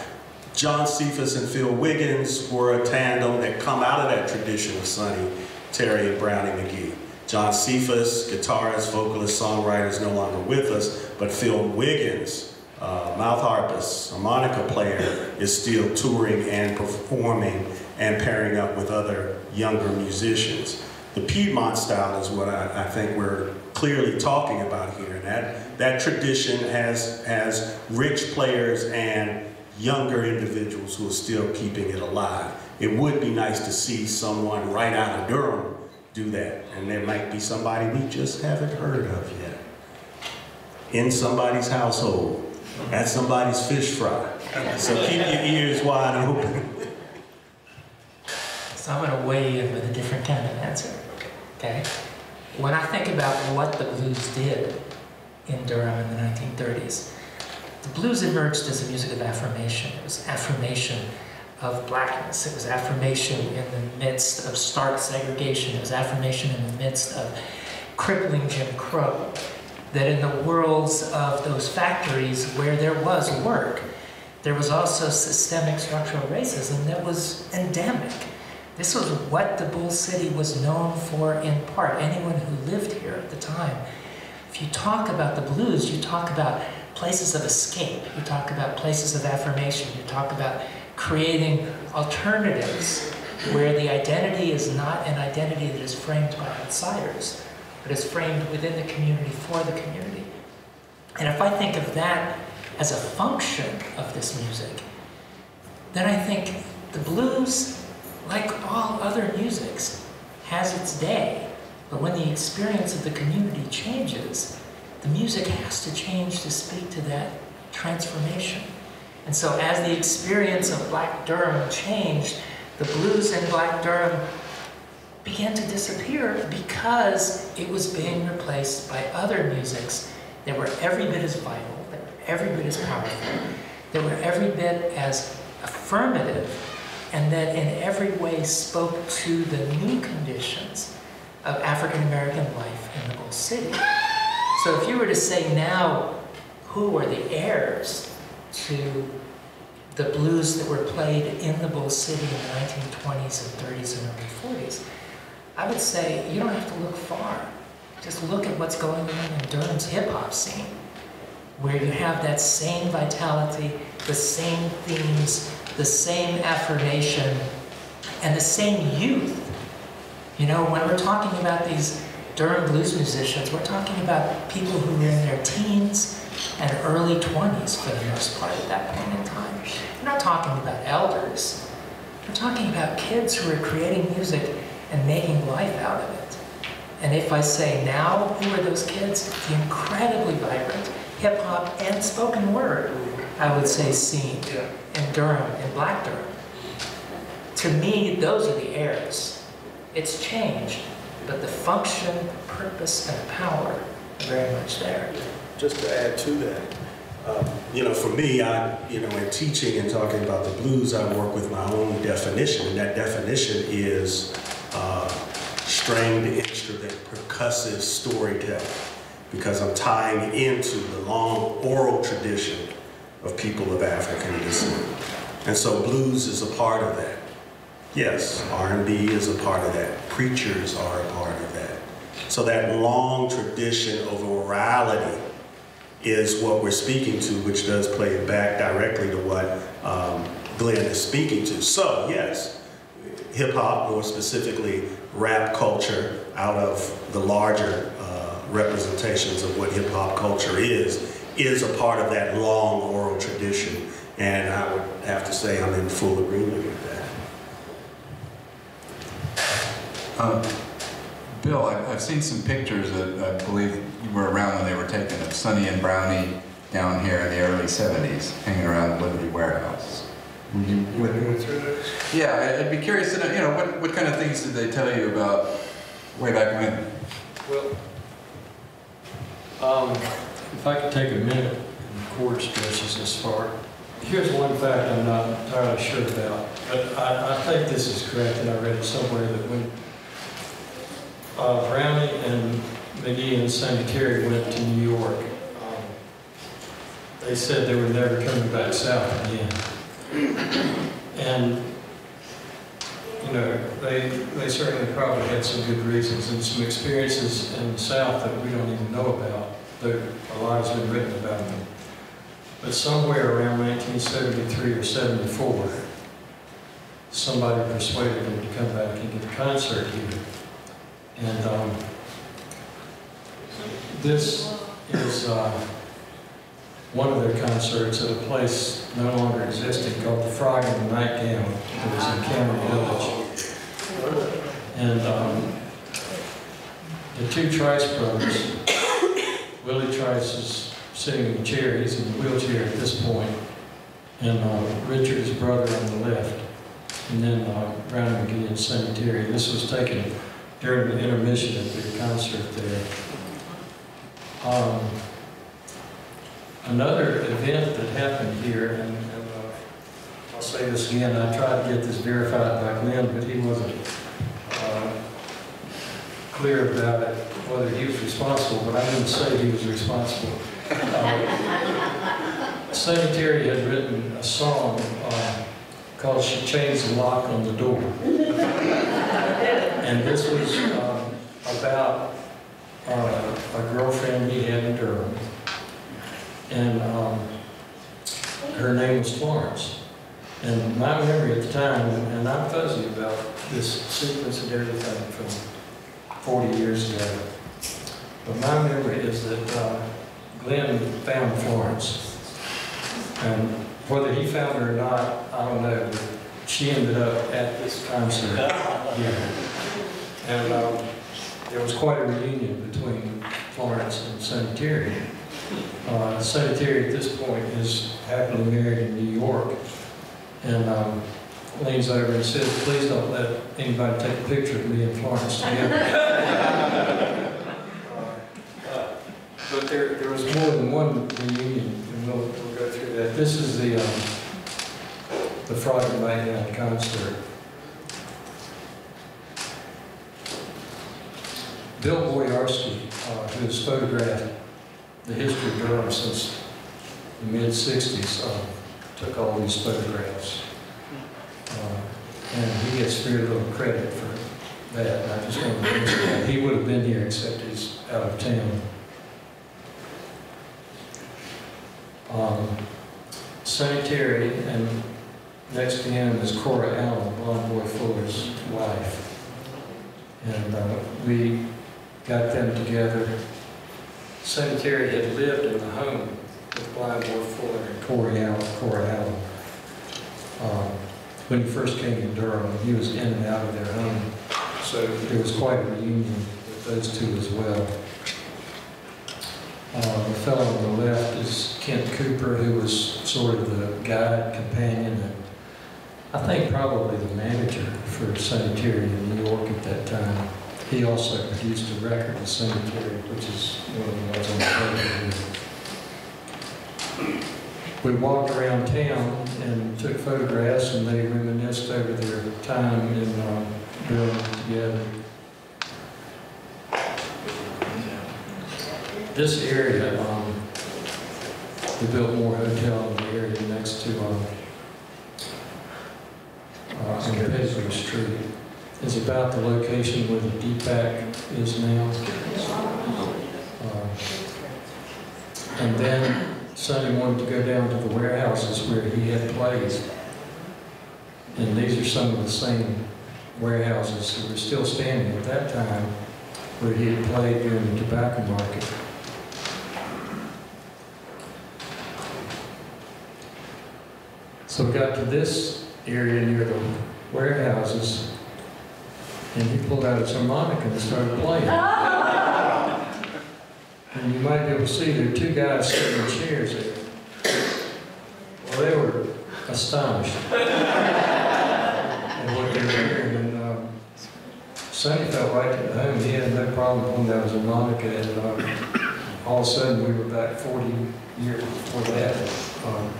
John Cephas and Phil Wiggins were a tandem that come out of that tradition of Sonny, Terry, and Brownie McGhee. John Cephas, guitarist, vocalist, songwriter, is no longer with us, but Phil Wiggins, uh, mouth harpist, harmonica player, is still touring and performing and pairing up with other younger musicians. The Piedmont style is what I, I think we're clearly talking about here. And that, that tradition has, has rich players and younger individuals who are still keeping it alive. It would be nice to see someone right out of Durham do that. And there might be somebody we just haven't heard of yet. In somebody's household, at somebody's fish fry. So keep your ears wide open. So I'm going to weigh in with a different kind of answer. Okay? When I think about what the blues did in Durham in the 1930s, the blues emerged as a music of affirmation. It was affirmation of blackness. It was affirmation in the midst of stark segregation. It was affirmation in the midst of crippling Jim Crow. That in the worlds of those factories where there was work, there was also systemic structural racism that was endemic. This was what the Bull City was known for in part. Anyone who lived here at the time. If you talk about the blues, you talk about places of escape. You talk about places of affirmation. You talk about creating alternatives where the identity is not an identity that is framed by outsiders, but is framed within the community for the community. And if I think of that as a function of this music, then I think the blues, like all other musics, has its day. But when the experience of the community changes, the music has to change to speak to that transformation. And so as the experience of Black Durham changed, the blues in Black Durham began to disappear because it was being replaced by other musics that were every bit as vital, that were every bit as powerful, that were every bit as affirmative, and that in every way spoke to the new conditions of African American life in the Bull City. So if you were to say now, who are the heirs to the blues that were played in the Bull City in the 1920s and 30s and early 40s, I would say you don't have to look far. Just look at what's going on in Durham's hip hop scene, where you have that same vitality, the same themes, the same affirmation, and the same youth. You know, when we're talking about these Durham blues musicians, we're talking about people who were in their teens and early 20s for the most part at that point in time. We're not talking about elders. We're talking about kids who are creating music and making life out of it. And if I say now, who are those kids? The incredibly vibrant hip hop and spoken word, I would say, scene in Durham, in Black Durham. To me, those are the heirs. It's changed, but the function, purpose, and power are very much there. Just to add to that, um, you know, for me, I, you know, in teaching and talking about the blues, I work with my own definition, and that definition is uh, stringed instrument, percussive storytelling, because I'm tying into the long oral tradition of people of African descent. And so blues is a part of that. Yes, R&B is a part of that. Preachers are a part of that. So that long tradition of orality is what we're speaking to, which does play back directly to what um, Glenn is speaking to. So yes, hip hop, more specifically rap culture, out of the larger uh, representations of what hip hop culture is, is a part of that long oral tradition. And I would have to say I'm in full agreement with that. Um, Bill, I've seen some pictures that I believe you were around when they were taken of Sonny and Brownie down here in the early 70s, hanging around Liberty Warehouse. Would you- You want to go through those? Yeah, I- I'd be curious to know, you know, what, what kind of things did they tell you about way back when? Well, um, If I could take a minute, and the cord stretches this far. Here's one fact I'm not entirely sure about, but I, I think this is correct, and I read it somewhere that when uh, Brownie and McGhee and Sammy Terry went to New York, um, they said they were never coming back south again. And, you know, they, they certainly probably had some good reasons and some experiences in the South that we don't even know about. There, a lot has been written about them. But somewhere around 1973 or 74, somebody persuaded them to come back and give a concert here. And um, this is uh, one of their concerts at a place no longer existing called the Frog in the Nightgown. It was in Cameron Village. And um, the two Trice brothers, Willie Trice is sitting in a chair, he's in a wheelchair at this point, and uh, Richard, his brother, on the left, and then uh, Brown McGhee and Terry. This was taken during the intermission of the concert there. Um, Another event that happened here, and and, uh, I'll say this again, I tried to get this verified by Glenn, but he wasn't uh, clear about it, whether he was responsible, but I didn't say he was responsible. Uh, Terry had written a song uh, called She Changed the Lock on the Door. And this was um, about uh, a girlfriend he had in Durham. And um, her name was Florence. And my memory at the time, and I'm fuzzy about this sequence and everything from 40 years ago, but my memory is that uh, Glenn found Florence. And whether he found her or not, I don't know, but she ended up at this concert. Yeah. And um, there was quite a reunion between Florence and Terry. Uh, Sonny Terry at this point is happily married in New York. And um, leans over and says, please don't let anybody take a picture of me and Florence together. Uh, But there, there was more than one reunion, and we'll, we'll go through that. This is the, um, the Frog and Nightgown concert. Bill Boyarsky, uh, who has photographed the history of Durham since the mid-sixties, uh, took all these photographs. Uh, And he gets very little credit for that, and I just want to mention that. He would have been here except he's out of town. Um, Sonny Terry, and next to him is Cora Allen, Blind Boy Fuller's wife. And uh, we got them together. Sonny had lived in the home with Boy Fuller and Corey Allen, Cora Allen. Um, When he first came to Durham, he was in and out of their home. So there was quite a reunion with those two as well. Uh, The fellow on the left is Kent Cooper, who was sort of the guide, companion, and I think probably the manager for Sonny Terry in New York at that time. He also produced a record of Sonny Terry, which is one of the ones on the photo. We walked around town and took photographs, and they reminisced over their time in um, Durham together. This area, um, the Biltmore Hotel in the area next to, uh, Paisley Street, is about the location where the DPAC is now. Uh, And then Sonny wanted to go down to the warehouses where he had plays. And these are some of the same warehouses that were still standing at that time where he had played during the tobacco market. So we got to this area near the warehouses, and he pulled out his harmonica and started playing. And you might be able to see there are two guys sitting in chairs there. Well, they were astonished at what they were hearing, and um, Sonny felt right at home. He had no problem pulling out his harmonica, and um, all of a sudden we were back 40 years before that. Um,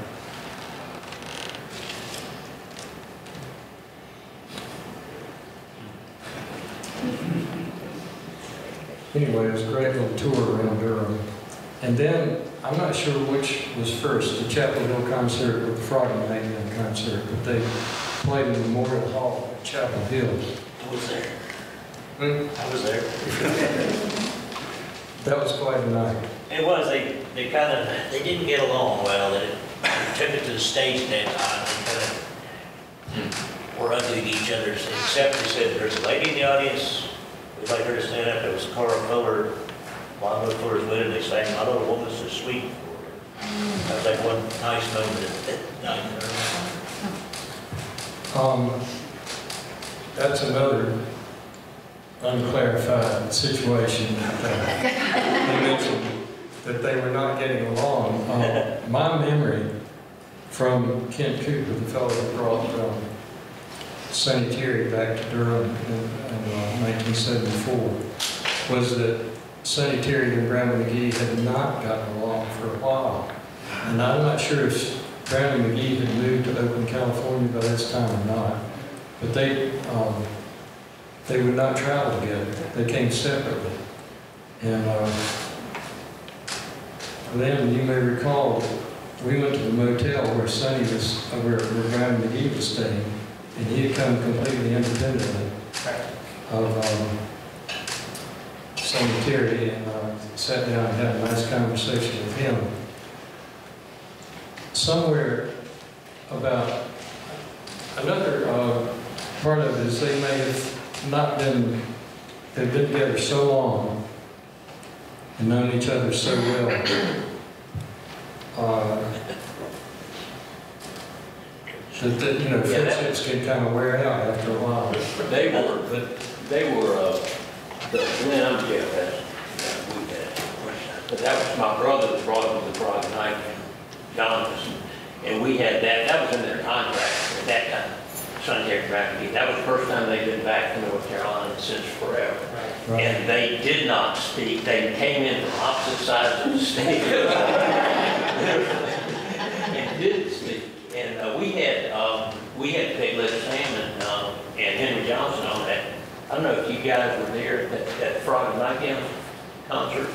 Anyway, it was a great little tour around Durham. And then, I'm not sure which was first, the Chapel Hill concert or the Frog and Nightgown concert, but they played in Memorial Hall at Chapel Hill. I was there. Hmm? I was there. That was quite a night. It was, they, they kind of, they didn't get along well. They took it to the stage that time. They kind of were ugly to each other, except they said, there's a lady in the audience. We'd like her to stand up. It was Cora Fuller. Lionel Fuller's her. They sang, My Little Woman's So Sweet for her. That was like one nice moment at night. Um, That's another unclarified situation. They mentioned that they were not getting along. Uh, My memory from Kent Cooper, the fellow that brought um, Sonny Terry back to Durham in in, uh, 1974, was that Sonny Terry and Brownie McGhee had not gotten along for a while. And I'm not sure if Brownie McGhee had moved to Oakland, California by this time or not. But they, um, they would not travel together. They came separately. And, uh, then you may recall, we went to the motel where Sonny was, uh, where, where Brownie McGhee was staying, and he had come completely independently of, um, Sonny Terry, and, uh, sat down and had a nice conversation with him. Somewhere about, another, uh, part of it is they may have not been, they've been together so long and known each other so well. uh, That, that, you know, Yeah, that- friendships can kind of wear out after a while. They were, but they were, uh, the, when I'm Jeff, that's, yeah, we had, but that was my brother that brought to the Frog Night, Jonathan. And we had that, that was in their contract at that time, Sunday Gravity. That was the first time they'd been back to North Carolina since forever. Right. And they did not speak, they came in from opposite sides of the stage. And didn't speak. And uh, we had, um, we had Peg Leg Sam um, and Henry Johnson on that. I don't know if you guys were there at that- that Frog and concert,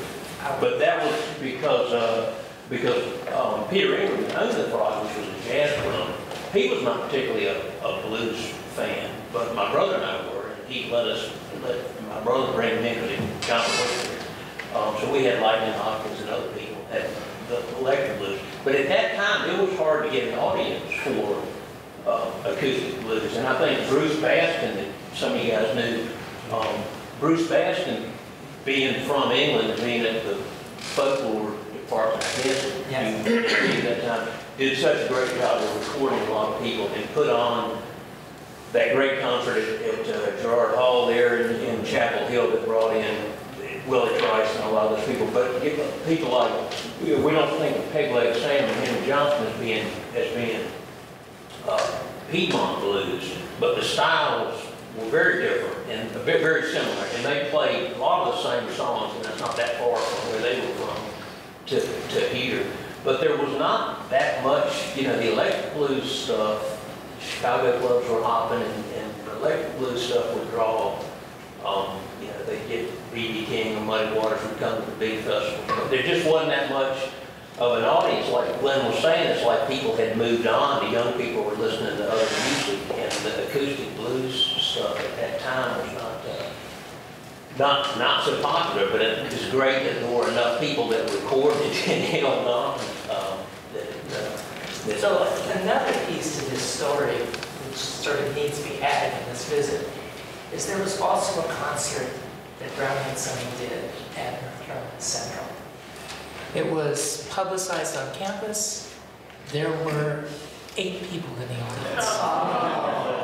but that was because uh, because um, Peter Ingram, owned the Frog, which was a jazz club, he was not particularly a, a blues fan, but my brother and I were, and he let us, let my brother bring him in because he John was here. Um, so we had Lightnin' Hopkins and other people at the electric blues. But at that time, it was hard to get an audience for uh, acoustic blues. And I think Bruce Bastin, some of you guys knew, um, Bruce Bastin, being from England and being at the folklore department, I guess, Yes. at that time, did such a great job of recording a lot of people and put on that great concert at, at uh, Gerard Hall there in, in Chapel Hill that brought in Willie Trice and a lot of those people. But people like, you know, we don't think of Peg Leg Sam and Henry Johnson as being, as being uh, Piedmont blues, but the styles were very different and a bit very similar. And they played a lot of the same songs, and that's not that far from where they were from to, to here. But there was not that much, you know, the electric blues stuff, Chicago clubs were hopping, and, and the electric blues stuff would draw, um, you know, they'd get B.B. King and Muddy Waters would come to the big festival. But there just wasn't that much of an audience, like Glenn was saying, it's like people had moved on, the young people were listening to other music, and the acoustic blues stuff at that time was not, uh, not, not so popular, but it was great that there were enough people that recorded and held on, um, that, uh, So another piece to this story, which sort of needs to be added in this visit, is there was also a concert that Brown and Sonny did at North Carolina Central. It was publicized on campus. There were eight people in the audience.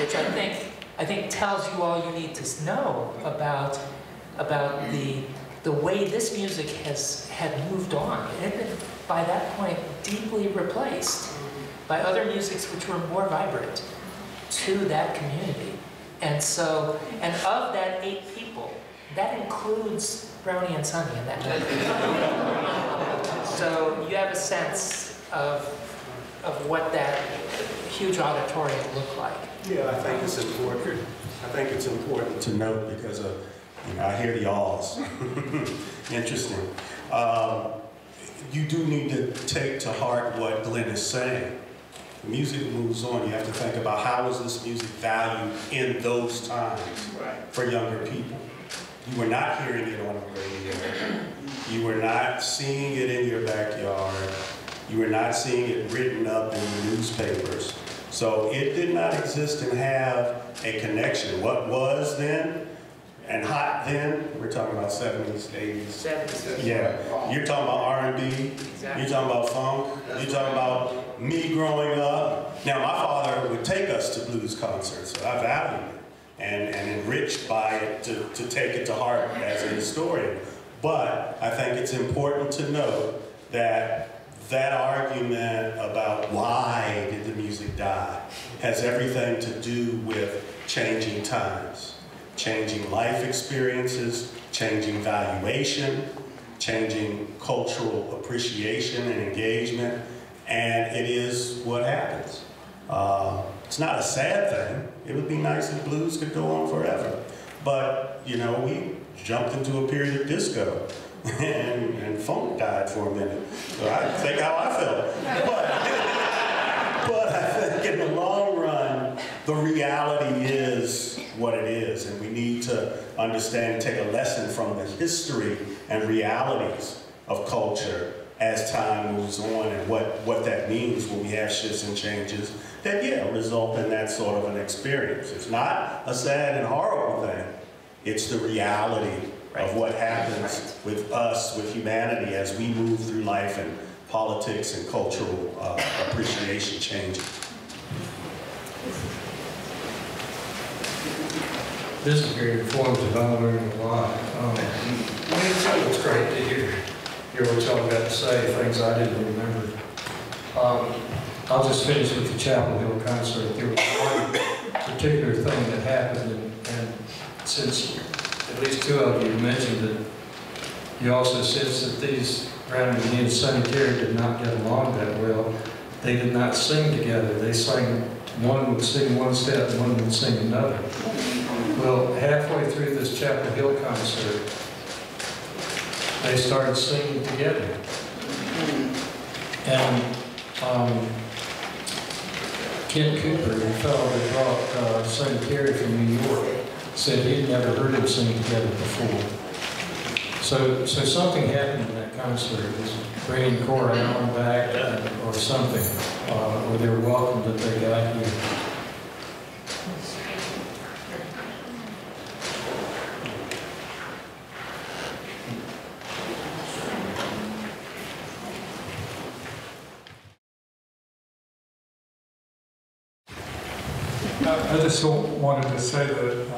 Which I think, I think tells you all you need to know about, about the, the way this music has, had moved on. It had been, by that point, deeply replaced by other musics which were more vibrant to that community. And so, and of that eight people, that includes Brownie and Sonny in that. So you have a sense of, of what that huge auditorium look like. Yeah, I think it's important. I think it's important to note because of, you know, I hear the alls. Interesting. Um, you do need to take to heart what Glenn is saying. The music moves on. You have to think about how is this music valued in those times for younger people. You were not hearing it on the radio. You were not seeing it in your backyard. You were not seeing it written up in the newspapers. So it did not exist and have a connection. What was then and hot then, we're talking about 70s, 80s. Seventies. Yeah, you're talking about R&B, Exactly. you're talking about funk, you're talking about me growing up. Now, my father would take us to blues concerts, so I value it and, and enriched by it to, to take it to heart as a historian. But I think it's important to note that that argument about why did the music die has everything to do with changing times, changing life experiences, changing valuation, changing cultural appreciation and engagement, and it is what happens. Uh, it's not a sad thing. It would be nice if blues could go on forever. But, you know, we jumped into a period of disco and, and funk died for a minute. So I think how I felt. But, but I think in the long run, the reality is what it is. And we need to understand and take a lesson from the history and realities of culture as time moves on and what, what that means when we have shifts and changes that, yeah, result in that sort of an experience. It's not a sad and horrible thing. It's the reality of what happens with us, with humanity, as we move through life and politics and cultural uh, appreciation changes. This is very informative, I learned a lot. Um, It's always great to hear, hear what y'all got to say, things I didn't remember. Um, I'll just finish with the Chapel Hill concert. There was one particular thing that happened, and and since at least two of you mentioned it, you also said that these, Brandon and me and Sonny Terry did not get along that well. They did not sing together. They sang, one would sing one step, and one would sing another. Well, halfway through this Chapel Hill concert, they started singing together. And um, Kent Cooper, the fellow that brought uh, Sonny Terry from New York, said he'd never heard them sing together before. So, so something happened in that concert. It was bringing Cora Allen back or something, uh, or they were welcome that they got here. I just wanted to say that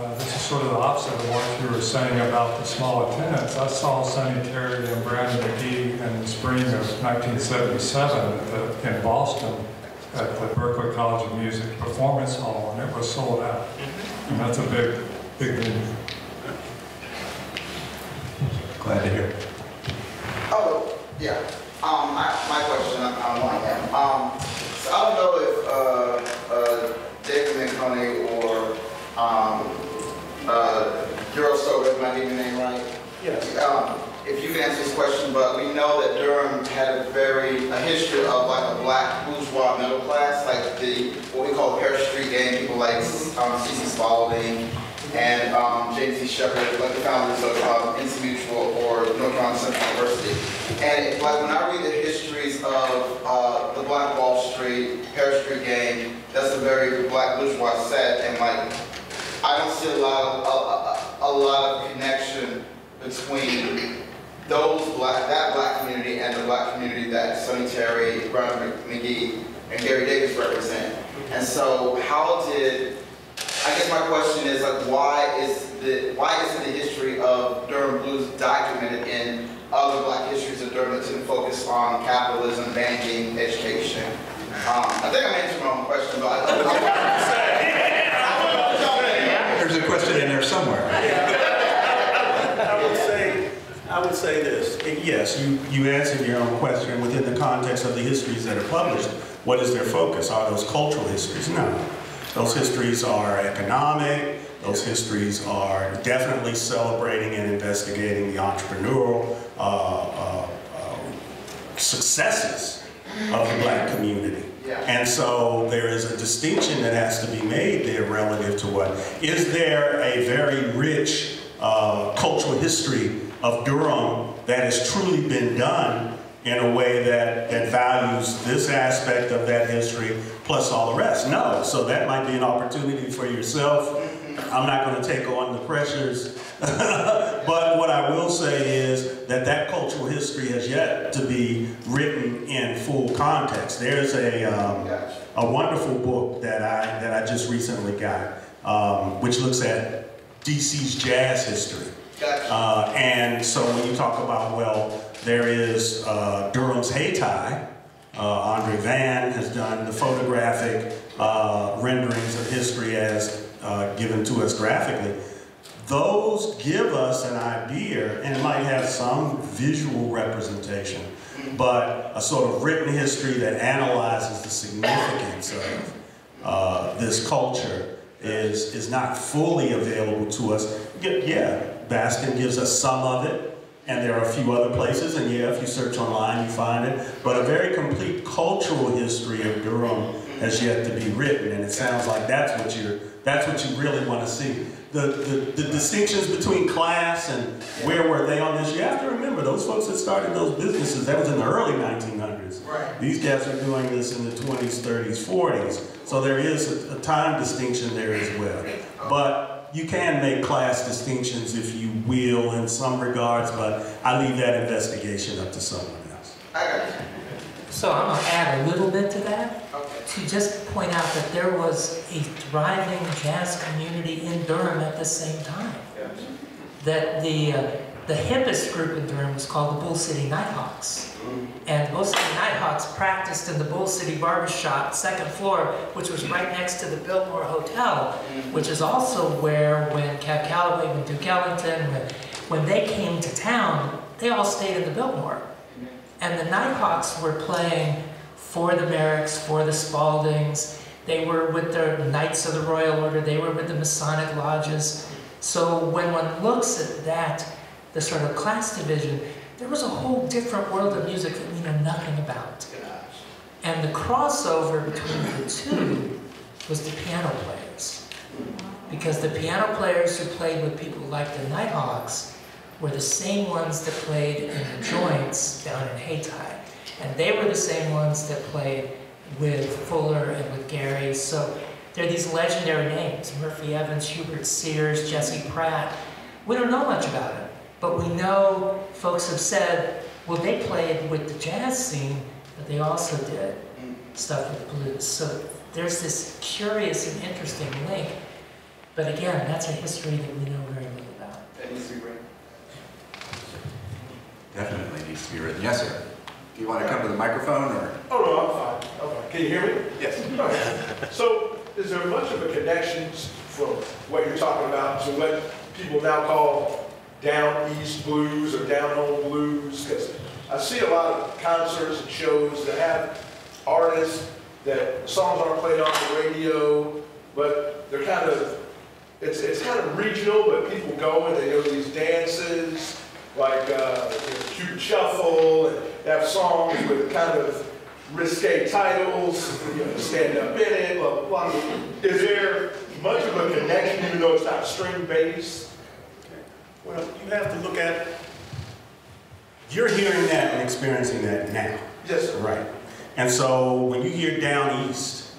sort of the opposite of what you were saying about the small attendance. I saw Sonny Terry and Brownie McGhee in the spring of 1977 the, in Boston at the Berklee College of Music Performance Hall, and it was sold out. And that's a big, big move. Glad to hear. Oh, yeah. Um, my, my question, I'm, I'm getting your name right? Yes. Um, if you can answer this question, but we know that Durham had a very, a history of like a black bourgeois middle class, like the, what we call Parrish Street gang, people like, um, C.C. Spalding and, um, James E. Shepard, like the founders of, um, NC Mutual or North Carolina Central University. And it- like when I read the histories of, uh, the Black Wall Street, Parrish Street gang, that's a very black bourgeois set, and like, I don't see a lot of, a, a, a lot of connection between those black, that black community and the black community that Sonny Terry, Brown McGhee, and Gary Davis represent. And so how did, I guess my question is like, why is the, why isn't the history of Durham blues documented in other black histories of Durham that didn't focus on capitalism, banking, education? Um, I think I answered my own question, but I don't know. There's a question in there somewhere. I would say, I would say this. Yes, you, you answered your own question within the context of the histories that are published. What is their focus? Are those cultural histories? No. Those histories are economic. Those histories are definitely celebrating and investigating the entrepreneurial uh, uh, uh, successes of the black community. Yeah. And so there is a distinction that has to be made there relative to what. Is there a very rich uh, cultural history of Durham that has truly been done in a way that, that values this aspect of that history plus all the rest? No. So that might be an opportunity for yourself. I'm not going to take on the pressures. but what I will say is that that cultural history has yet to be written in full context. There's a, um, a wonderful book that I, that I just recently got, um, which looks at DC's jazz history. Gotcha. Uh, and so when you talk about, well, there is uh, Durham's Hayti. Uh, Andre Vann has done the photographic uh, renderings of history as uh, given to us graphically. Those give us an idea, and it might have some visual representation, but a sort of written history that analyzes the significance of uh, this culture is, is not fully available to us. Yeah, Bastin gives us some of it, and there are a few other places, and yeah, if you search online, you find it. But a very complete cultural history of Durham has yet to be written, and it sounds like that's what you're, that's what you really want to see. The, the, the distinctions between class and where were they on this, you have to remember, those folks that started those businesses, that was in the early 1900s. Right. These guys are doing this in the 20s, 30s, 40s. So there is a, a time distinction there as well. But you can make class distinctions, if you will, in some regards, but I leave that investigation up to someone else. I got you. So I'm gonna add a little bit to that, Okay. to just point out that there was a thriving jazz community in Durham at the same time. Yes. That the, uh, the hippest group in Durham was called the Bull City Nighthawks. And Bull City Nighthawks practiced in the Bull City Barbershop, second floor, which was right next to the Biltmore Hotel, which is also where, when Cab Calloway, when Duke Ellington, when, when they came to town, they all stayed in the Biltmore. And the Nighthawks were playing for the Merricks, for the Spaldings. They were with the Knights of the Royal Order. They were with the Masonic lodges. So when one looks at that, the sort of class division, there was a whole different world of music that we know nothing about. And the crossover between the two was the piano players. Because the piano players who played with people like the Nighthawks were the same ones that played in the joints down in Hayti. And they were the same ones that played with Fuller and with Gary. So there are these legendary names, Murphy Evans, Hubert Sears, Jesse Pratt. We don't know much about it, but we know folks have said, well, they played with the jazz scene, but they also did stuff with the blues. So there's this curious and interesting link. But again, that's a history that we know very little about. That needs to be written. Definitely needs to be written. Yes, sir. Do you want to come to the microphone or? Oh, no, I'm fine, I'm fine. Can you hear me? Yes. Okay. So is there much of a connection from what you're talking about to what people now call down east blues or down home blues? Because I see a lot of concerts and shows that have artists that songs aren't played on the radio, but they're kind of, it's, it's kind of regional, but people go and they go to these dances, like uh, you know, Cupid Shuffle, and they have songs with kind of risque titles, you know, stand up in it, blah, blah, blah. Is there much of a connection, even though it's not string based? Well, you have to look at, you're hearing that and experiencing that now. Yes, sir. Right. And so when you hear down east,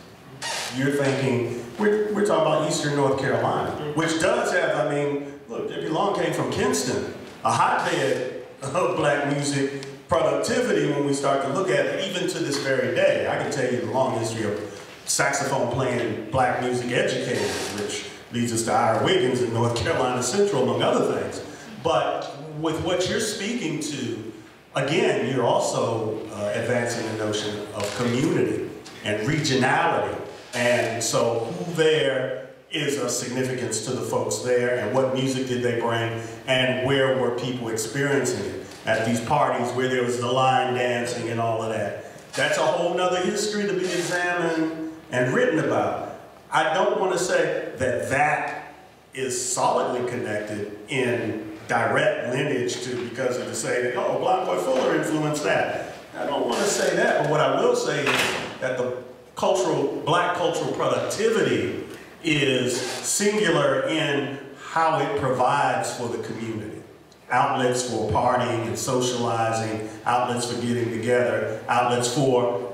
you're thinking, we're, we're talking about eastern North Carolina, which does have, I mean, look, Debbie Long came from Kinston, a hotbed of black music productivity when we start to look at it, even to this very day. I can tell you the long history of saxophone playing black music educators, which leads us to Ira Wiggins in North Carolina Central, among other things. But with what you're speaking to, again, you're also uh, advancing the notion of community and regionality. And so who there is of significance to the folks there and what music did they bring and where were people experiencing it at these parties where there was the line dancing and all of that. That's a whole nother history to be examined and written about. I don't want to say that that is solidly connected in direct lineage to because of the say that, oh, Blind Boy Fuller influenced that. I don't want to say that, but what I will say is that the cultural, black cultural productivity is singular in how it provides for the community. Outlets for partying and socializing, outlets for getting together, outlets for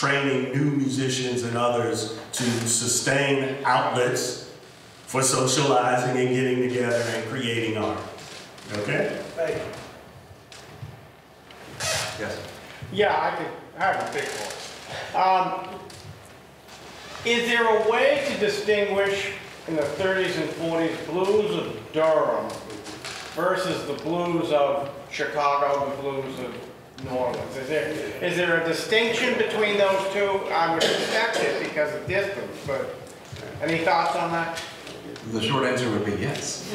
training new musicians and others to sustain outlets for socializing and getting together and creating art. Okay? Thank you. Yes. Yeah, I could, I have a big one. Um, is there a way to distinguish in the 30s and 40s blues of Durham versus the blues of Chicago, the blues of New Orleans? Is there, is there a distinction between those two? I would expect it because of distance, but any thoughts on that? The short answer would be yes.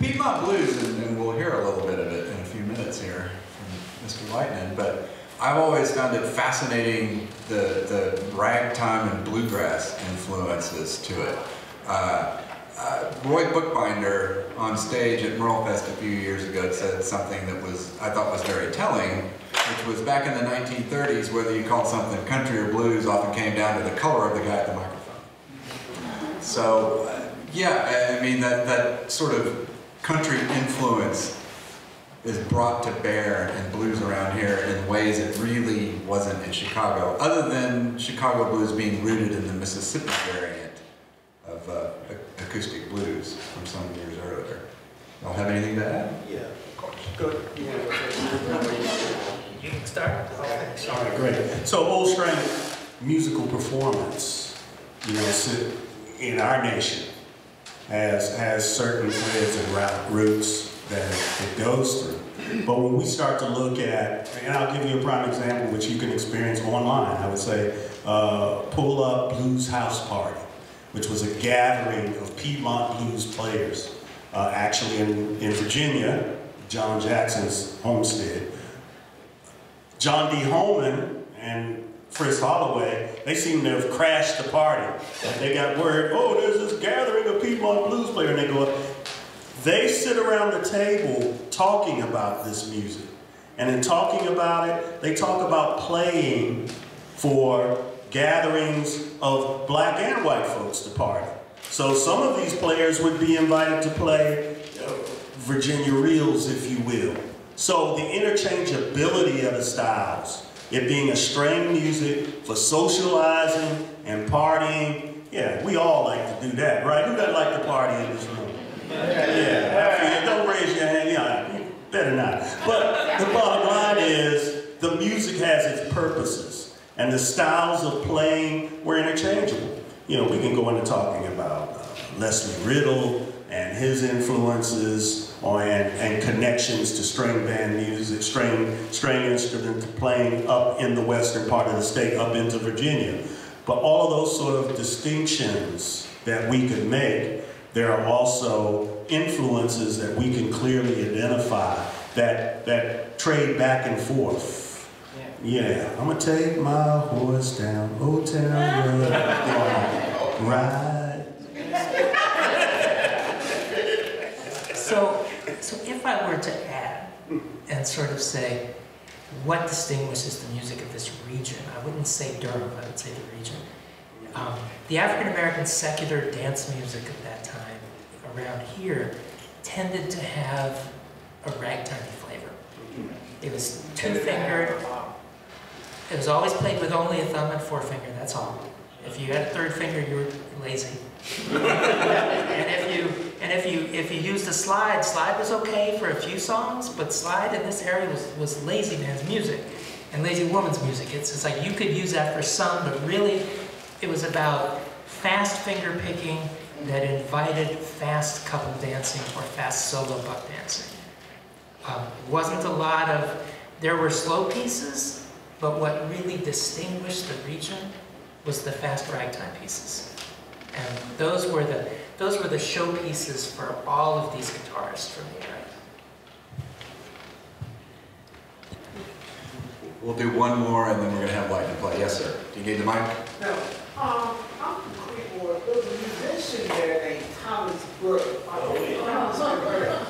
Piedmont Blues, and, and we'll hear a little bit of it in a few minutes here from Mr. Lightnin, but I've always found it fascinating the, the ragtime and bluegrass influences to it. Uh, uh, Roy Book Binder on stage at Merlefest a few years ago said something that was I thought was very telling, which was back in the 1930s, whether you called something country or blues often came down to the color of the guy at the microphone. So, uh, yeah, I mean, that, that sort of country influence is brought to bear in blues around here in ways it really wasn't in Chicago, other than Chicago blues being rooted in the Mississippi variant of uh, acoustic blues from some years earlier. Y'all have anything to add? Yeah, of course. Good. You can start. All right, great. So Old Strength musical performance, you know, in our nation has, has certain threads and route roots that it goes through. But when we start to look at, and I'll give you a prime example which you can experience online, I would say, uh, Pull Up Blues House Party, which was a gathering of Piedmont blues players, uh, actually in, in Virginia, John Jackson's homestead. John Dee Holeman and Fritz Holloway, they seem to have crashed the party. They got word, oh, there's this gathering of Piedmont blues players, and they go they sit around the table talking about this music. And in talking about it, they talk about playing for gatherings of black and white folks to party. So some of these players would be invited to play uh, Virginia reels, if you will. So the interchangeability of the styles, it being a string music for socializing and partying, yeah, we all like to do that, right? Who doesn't like to party in this room? Yeah, don't raise your hand, yeah, better not. But the bottom line is, the music has its purposes, and the styles of playing were interchangeable. You know, we can go into talking about uh, Lesley Riddle and his influences and, and connections to string band music, string, string instrument playing up in the western part of the state, up into Virginia. But all of those sort of distinctions that we could make, there are also influences that we can clearly identify that, that trade back and forth. Yeah, I'm gonna take my horse down Old Town Road, ride. So, so if I were to add and sort of say, what distinguishes the music of this region? I wouldn't say Durham, I would say the region. Um, the African American secular dance music of that time around here tended to have a ragtime flavor. It was two-fingered. It was always played with only a thumb and forefinger, that's all. If you had a third finger, you were lazy. and if you and if you if you used a slide, slide was okay for a few songs, but slide in this area was, was lazy man's music and lazy woman's music. It's, it's like you could use that for some, but really it was about fast finger picking that invited fast couple dancing or fast solo buck dancing. Um, wasn't a lot of, there were slow pieces, but what really distinguished the region was the fast ragtime pieces. And those were the, those were the showpieces for all of these guitarists from the area. We'll do one more and then we're gonna have lightning play. Yes, sir. Do you need the mic? No, um, I'm from Creedmoor, there was a musician there named Thomas Burt. Thomas Burt.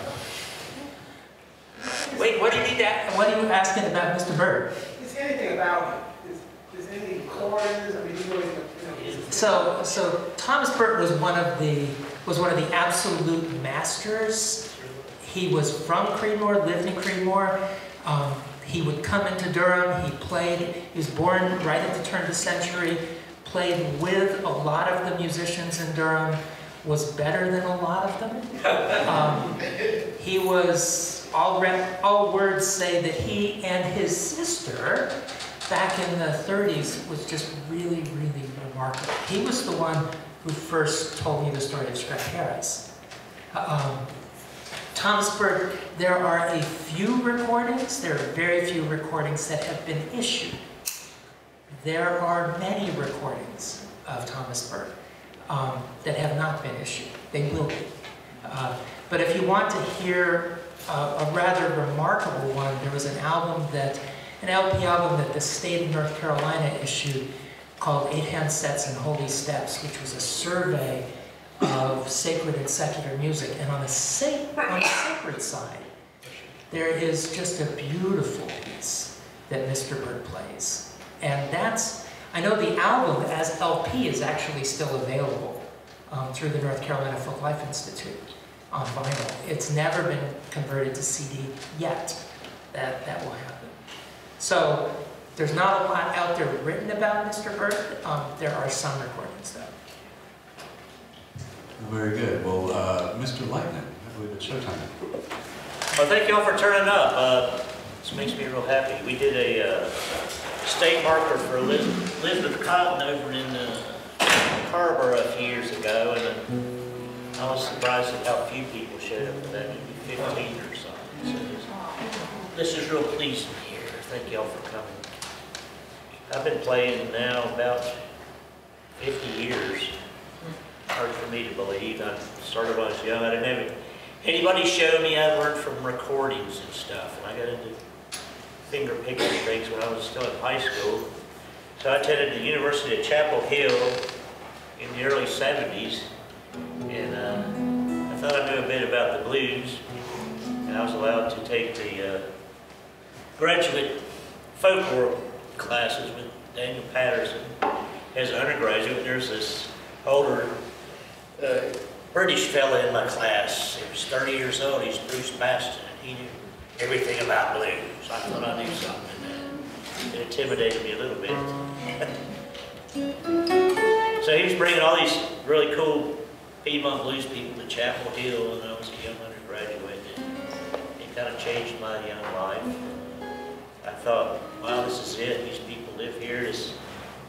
Wait, what do you need that, what are you asking about Mr. Burt? Is there anything about him? Is, is any recordings, I mean, you know, you know. So, so Thomas Burt was one of the was one of the absolute masters. He was from Creedmoor, lived in Creedmoor. Um, he would come into Durham. He played. He was born right at the turn of the century. Played with a lot of the musicians in Durham. Was better than a lot of them. Um, he was all all words say that he and his sister back in the 30s was just really, really remarkable. He was the one who first told me the story of Scratch Harris. Um, Thomas Burt, there are a few recordings, there are very few recordings that have been issued. There are many recordings of Thomas Burt um, that have not been issued. They will be. Uh, but if you want to hear a rather remarkable one, there was an album that, an LP album that the state of North Carolina issued called Eight Hand Sets and Holy Steps, which was a survey of sacred and secular music. And on the, on the sacred side, there is just a beautiful piece that Mr. Burt plays. And that's, I know the album as LP is actually still available um, through the North Carolina Folk Life Institute on vinyl. It's never been converted to CD yet. That, that will happen. So there's not a lot out there written about Mr. Burt. Um, there are some recordings though. Very good. Well, uh, Mr. Lightning, I believe it's showtime. Well, thank you all for turning up. Uh, This makes me real happy. We did a uh, state marker for Eliz- Elizabeth Cotten over in uh, Carrboro a few years ago, and uh, I was surprised at how few people showed up for that, maybe 15 or so. This is real pleasing here. Thank you all for coming. I've been playing now about 50 years. Hard for me to believe. I started when I was young. I didn't have anybody show me. I learned from recordings and stuff. And I got into finger picking things when I was still in high school. So I attended the University of Chapel Hill in the early 70s. And uh, I thought I knew a bit about the blues, and I was allowed to take the uh, graduate folklore classes with Daniel Patterson as an undergraduate. There's this older uh, British fella in my class. He was 30 years old. He's Bruce Bastin, and he knew everything about blues. I thought I knew something. and It intimidated me a little bit. so he was bringing all these really cool Piedmont blues people to Chapel Hill when I was a young undergraduate. It kind of changed my young life. I thought, wow, this is it. These people live here. This,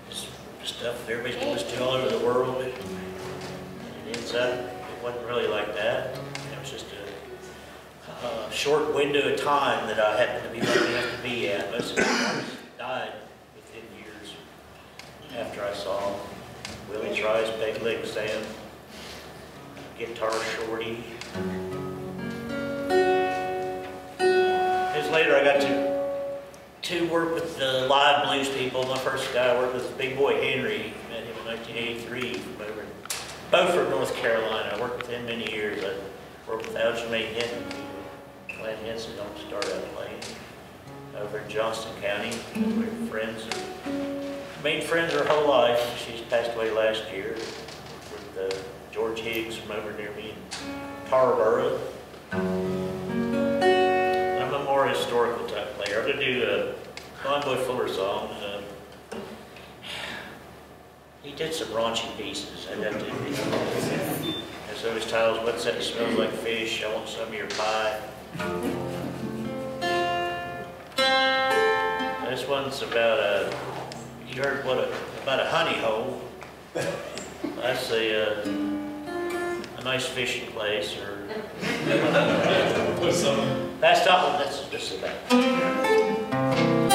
this stuff everybody's going to all over the world. And it ends up, uh, it wasn't really like that. It was just a, a short window of time that I happened to be lucky enough to be at. Most of the died within years after I saw Willie Trice, Peg Leg Sam, Guitar Shorty. Years later, I got to to work with the live blues people. My first guy I worked with was Big Boy Henry. Met him in 1983 from over in Beaufort, North Carolina. I worked with him many years. I worked with Algia Mae Hinton. Glenn Hinson don't start out playing over in Johnston County. We were friends. Made friends her whole life. She's passed away last year with uh, George Higgs from over near me in Tarboro. I'm a more historical type player. I'm going to do a Blind Boy Fuller song. Uh, he did some raunchy pieces, I have to admit. And so his titles, What's That Smells Like Fish, I Want Some of Your Pie. This one's about a, you heard what a, about a honey hole. That's a, uh, a nice fishing place or. That's not what this is just about.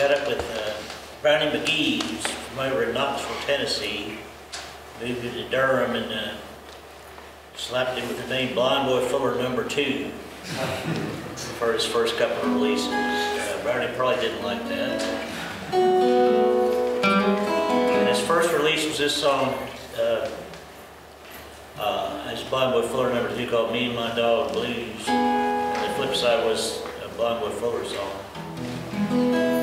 got up with uh, Brownie McGhee's from over in Knoxville, Tennessee, moved to Durham and uh, slapped him with the name Blind Boy Fuller Number Two for his first couple of releases. Uh, Brownie probably didn't like that. And his first release was this song, uh, uh, Blind Boy Fuller Number Two called Me and My Dog Blues. And the flip side was a Blind Boy Fuller song.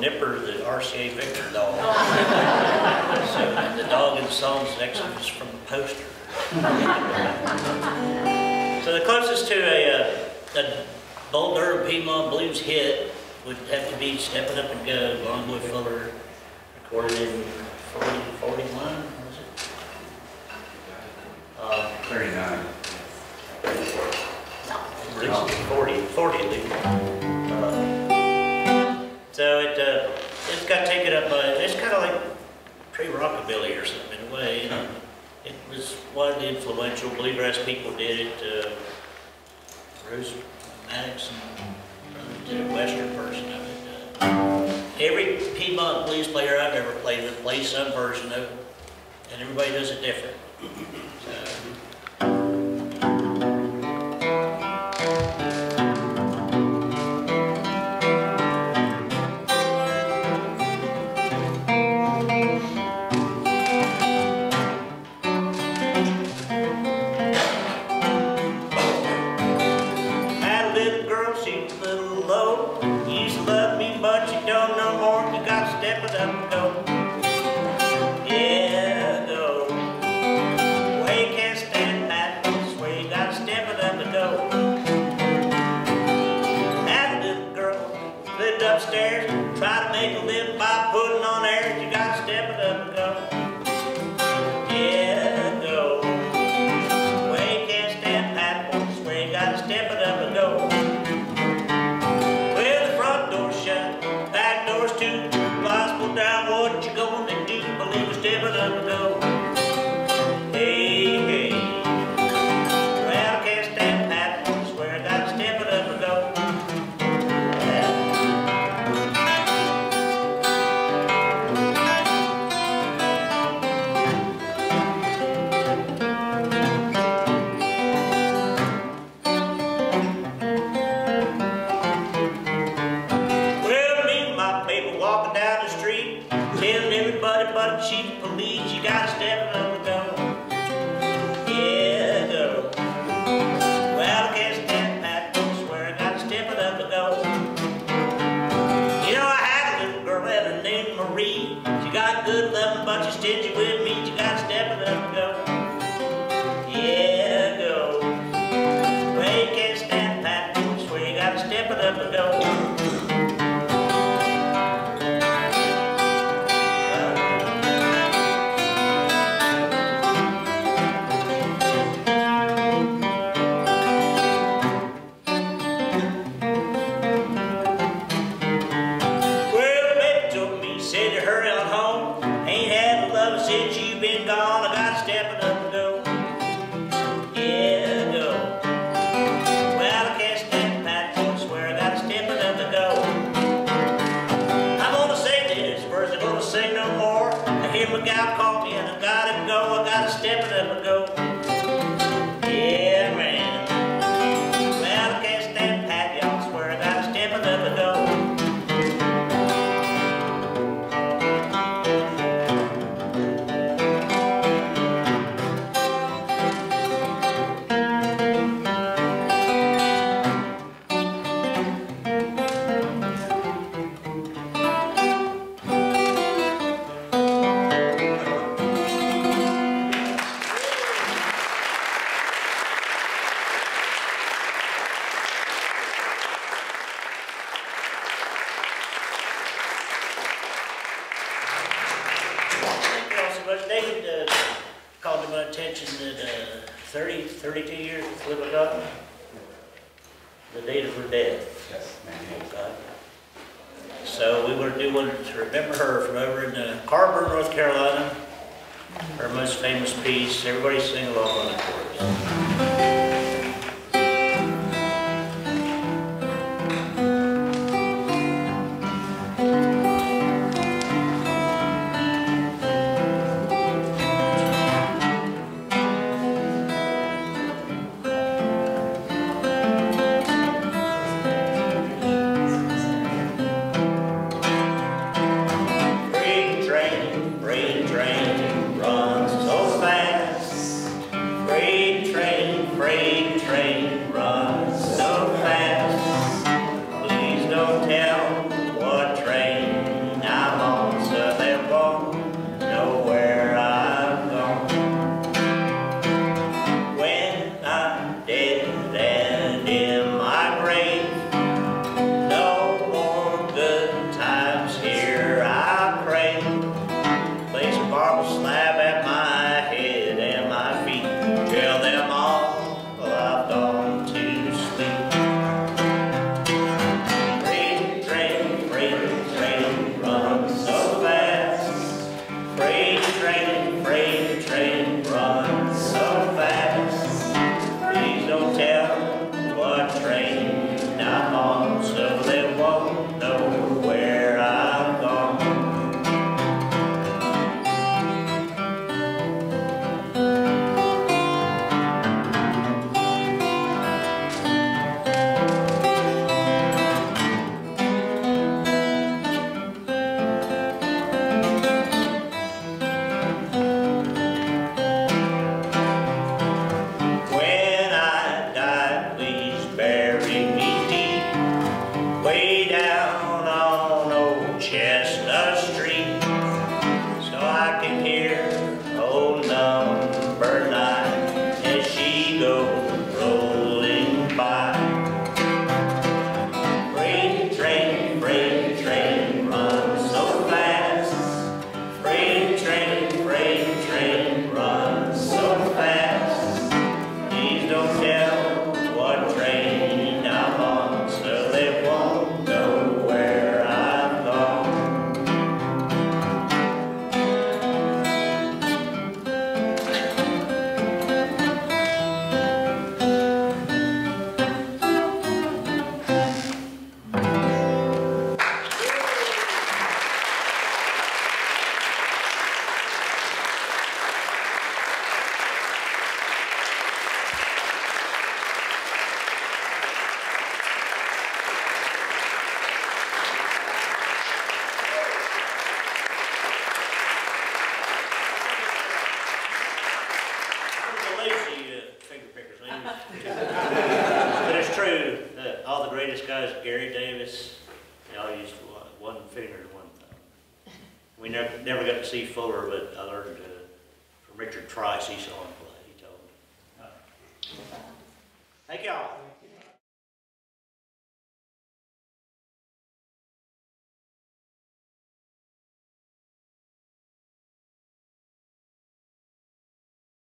Nipper the RCA Victor dog. so the dog in the song's next to is from the poster. so the closest to a, uh, a, a Boulder Piedmont blues hit would have to be Step It Up and Go, Blind Boy Fuller, recorded in 40, 41, was it? Uh, 39. No, 40, 40 at least. So it, uh, it got taken up by, it's kind of like pre-rockabilly or something in a way. You know? It was widely influential. Bluegrass people did it. Uh, Rose Maddox uh, did a Western version of it. Uh, every Piedmont blues player I've ever played with plays some version of it, and everybody does it different. So,